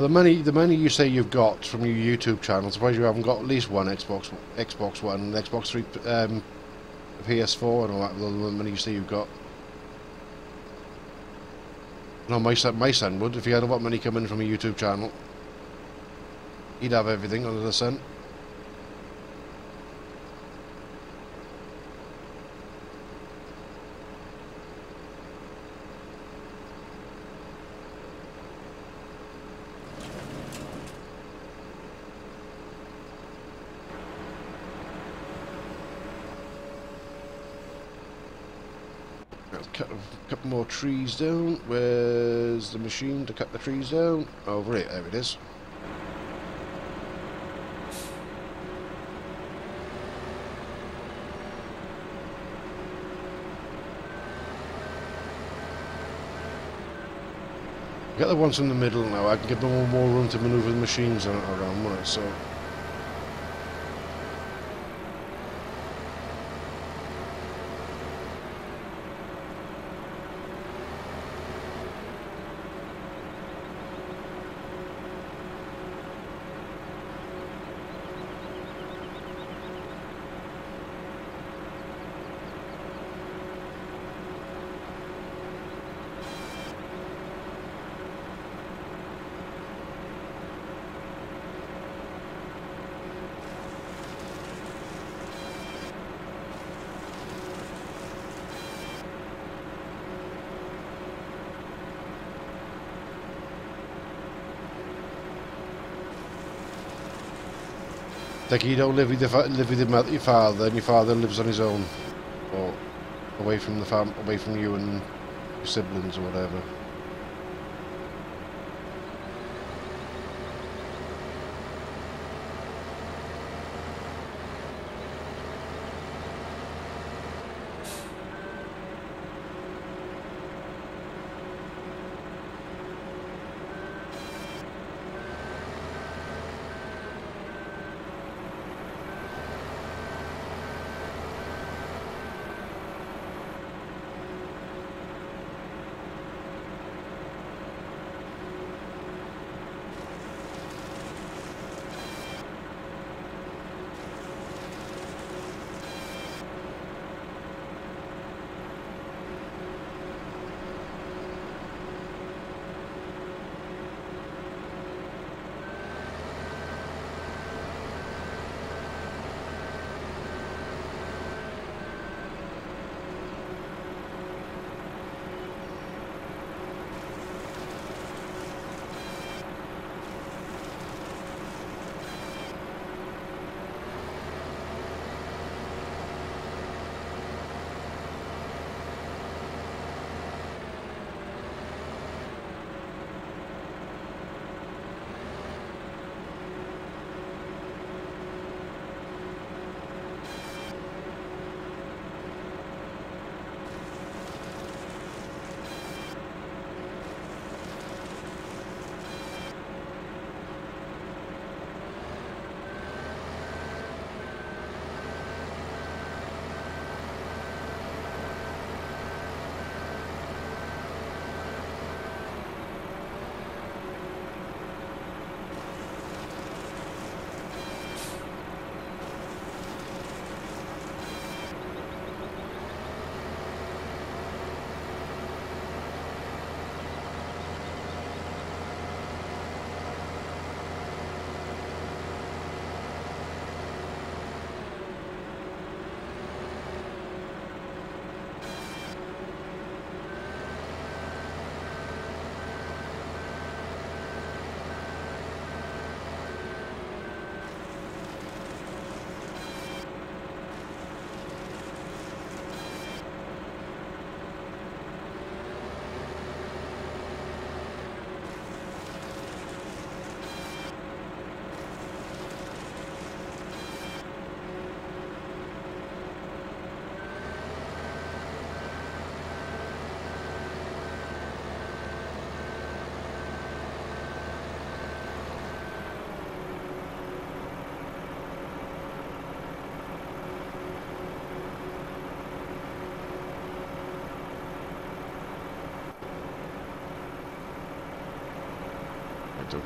The money, the money you say you've got from your YouTube channel, suppose you haven't got at least one Xbox, Xbox One, Xbox Three, um, PS4, and all that. The money you say you've got. No, my son, my son would if he had a lot of money coming from a YouTube channel. He'd have everything under the sun. cut a couple more trees down. Where's the machine to cut the trees down? Over it, there it is. Get the ones in the middle now, I can give them more room to manoeuvre the machines around, so... Like you don't live with your, live with your father, and your father lives on his own, or away from the farm, away from you and your siblings or whatever.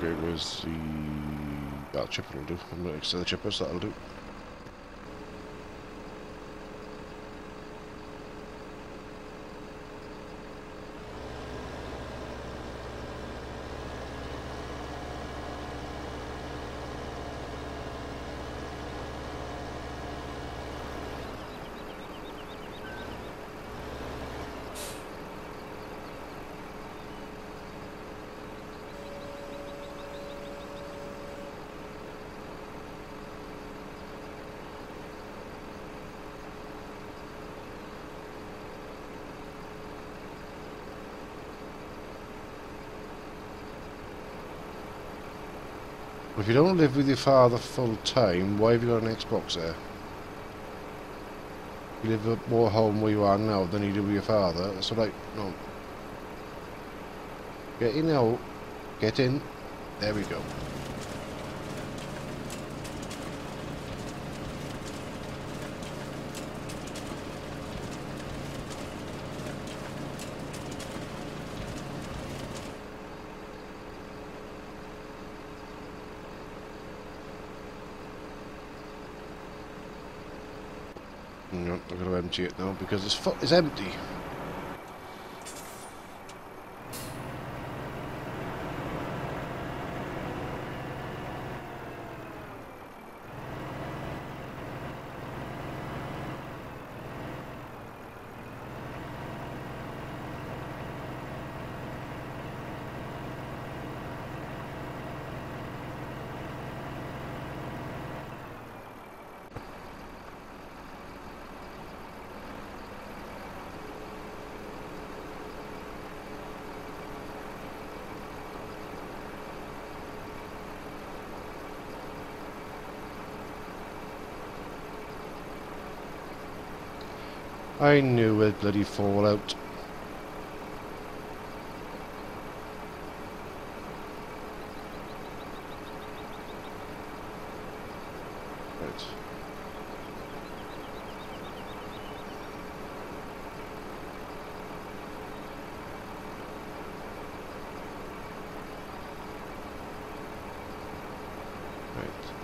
Okay, where's the... That chipper will do. I'm next to the chipper, so that'll do. If you don't live with your father full time, why have you got an Xbox there? You live more home where you are now than you do with your father. So like, no. Get in now. Get in. There we go. No, I'm going to empty it now because it's, it's empty. I knew it'd bloody fall out. Right. Right.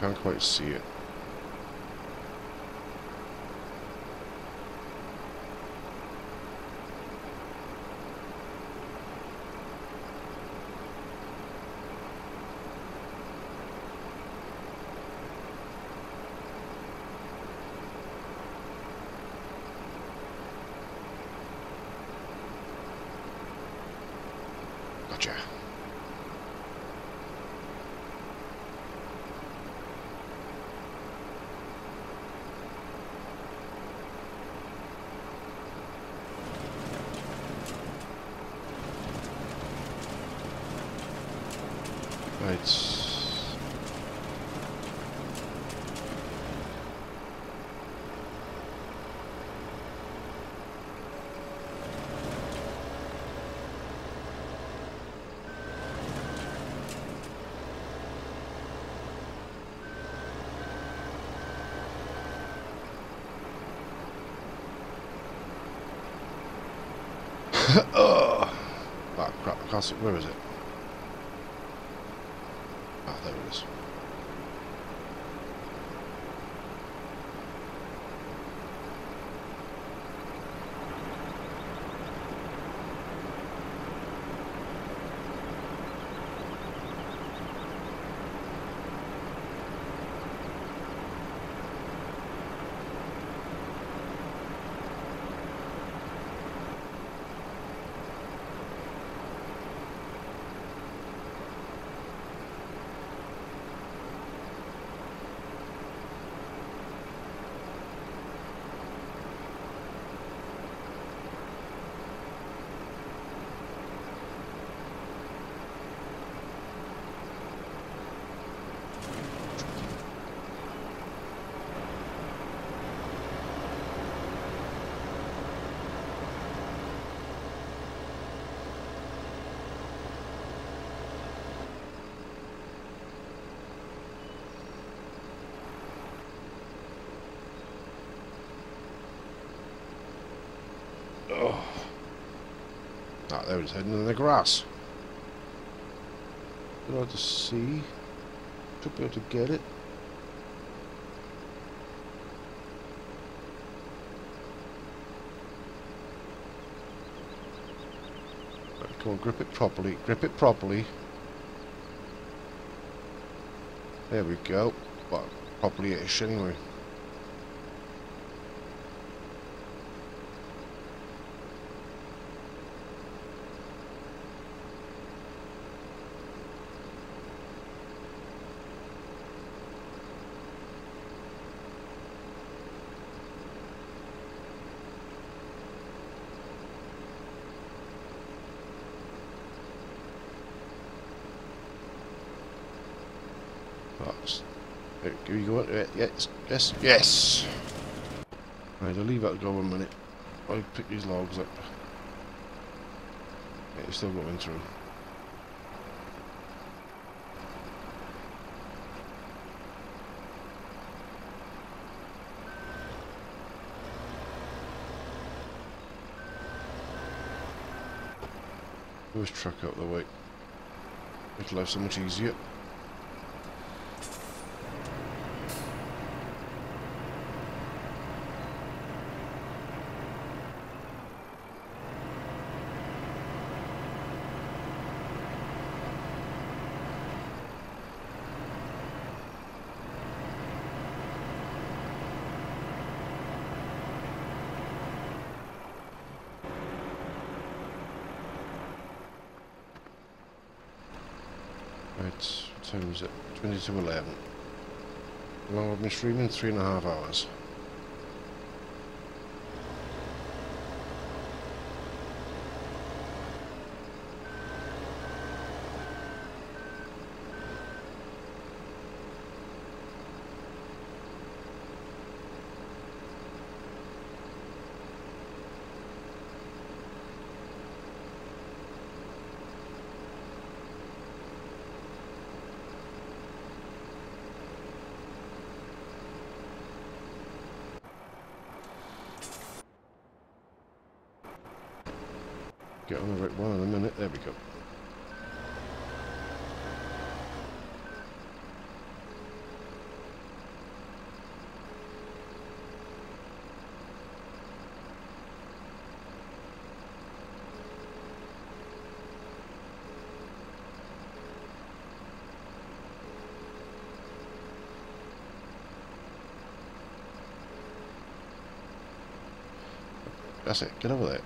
Can't quite see it. Gotcha. Right. Oh. Crap. Where is it? Ah, there it's hidden in the grass. Good to see. Should be able to get it. Come on, grip it properly. Grip it properly. There we go. Well, properly-ish anyway. Box. Here you go. Yes, yes, yes. Right, I'll leave that go a minute. I'll pick these logs up. Yeah, it's still going through. Move truck out the way. Make life so much easier. Right, what time is it? 20 to 11. Well, I've been streaming three and a half hours. That's it. Get over there.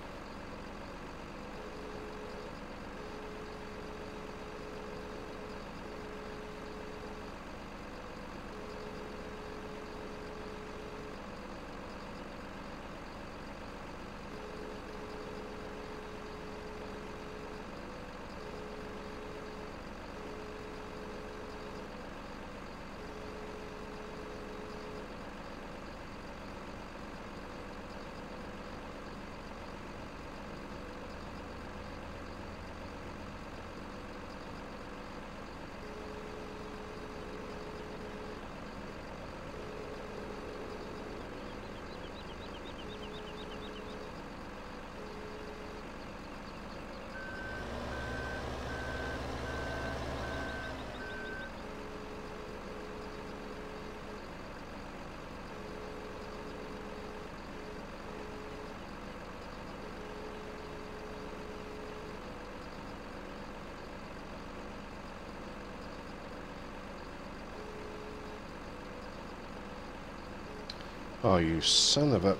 Oh, you son of a...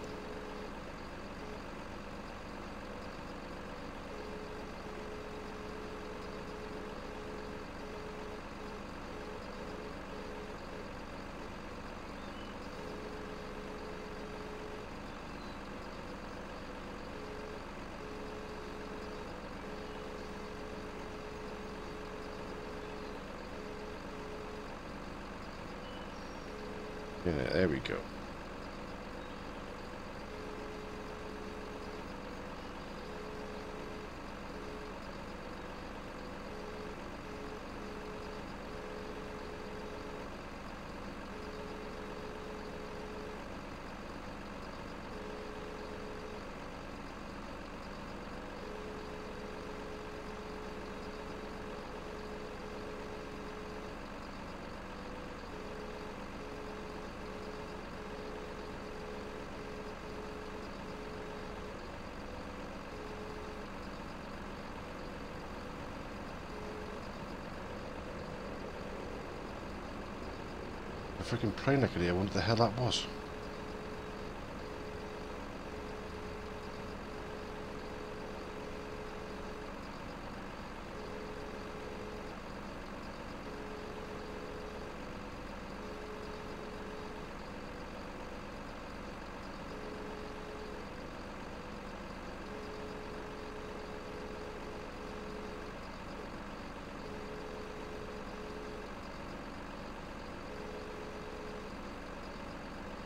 freaking could hear. I wonder what the hell that was.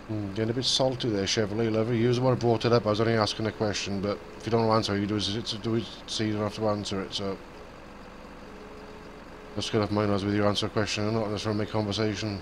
Mm, getting a bit salty there, Chevrolet lover. You was the one who brought it up. I was only asking a question, but if you don't want to answer, you do it. Do it. So you don't have to answer it. So that's good enough. Mine was with you answer a question or not. That's from my conversation.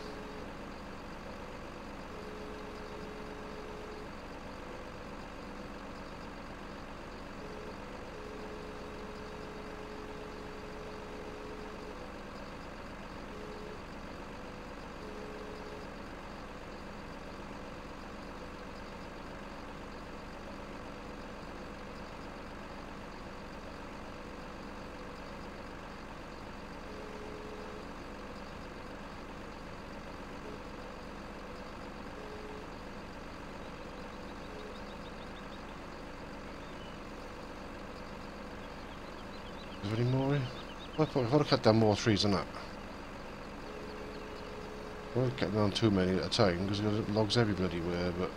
Is there any more here? Thought I've got to cut down more trees than that. I won't cut down too many at a time because I've got logs every bloody where, but...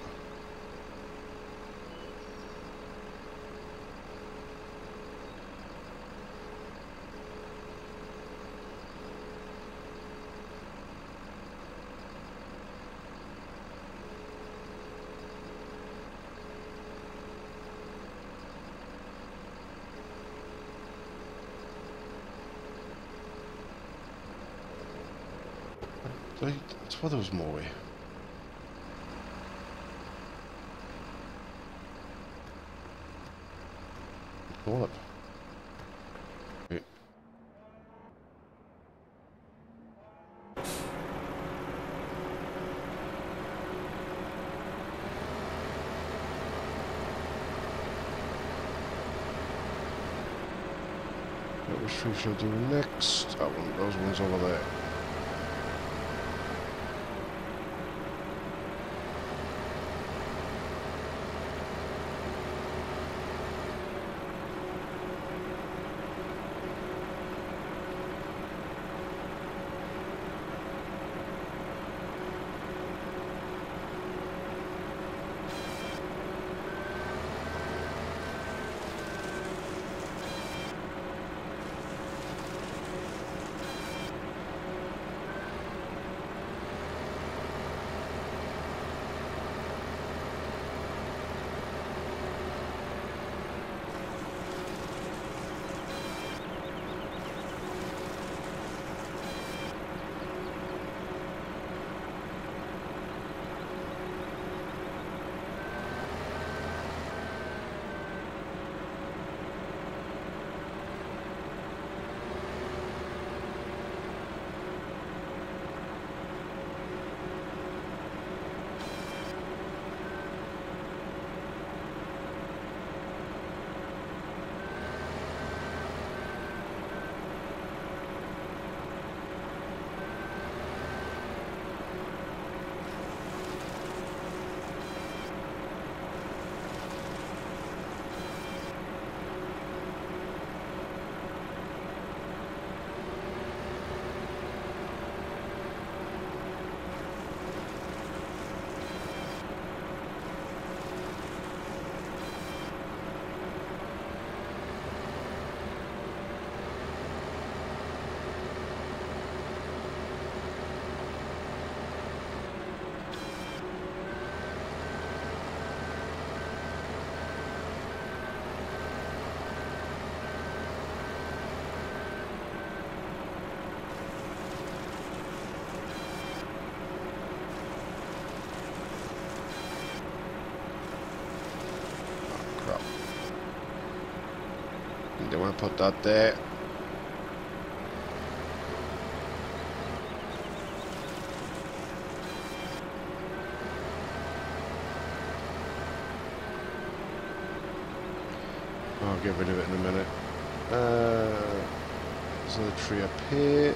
I thought there was more here. Call up. Wait. Tree should I do next? That one, those ones over there. Put that there. I'll get rid of it in a minute. Uh, there's another tree up here.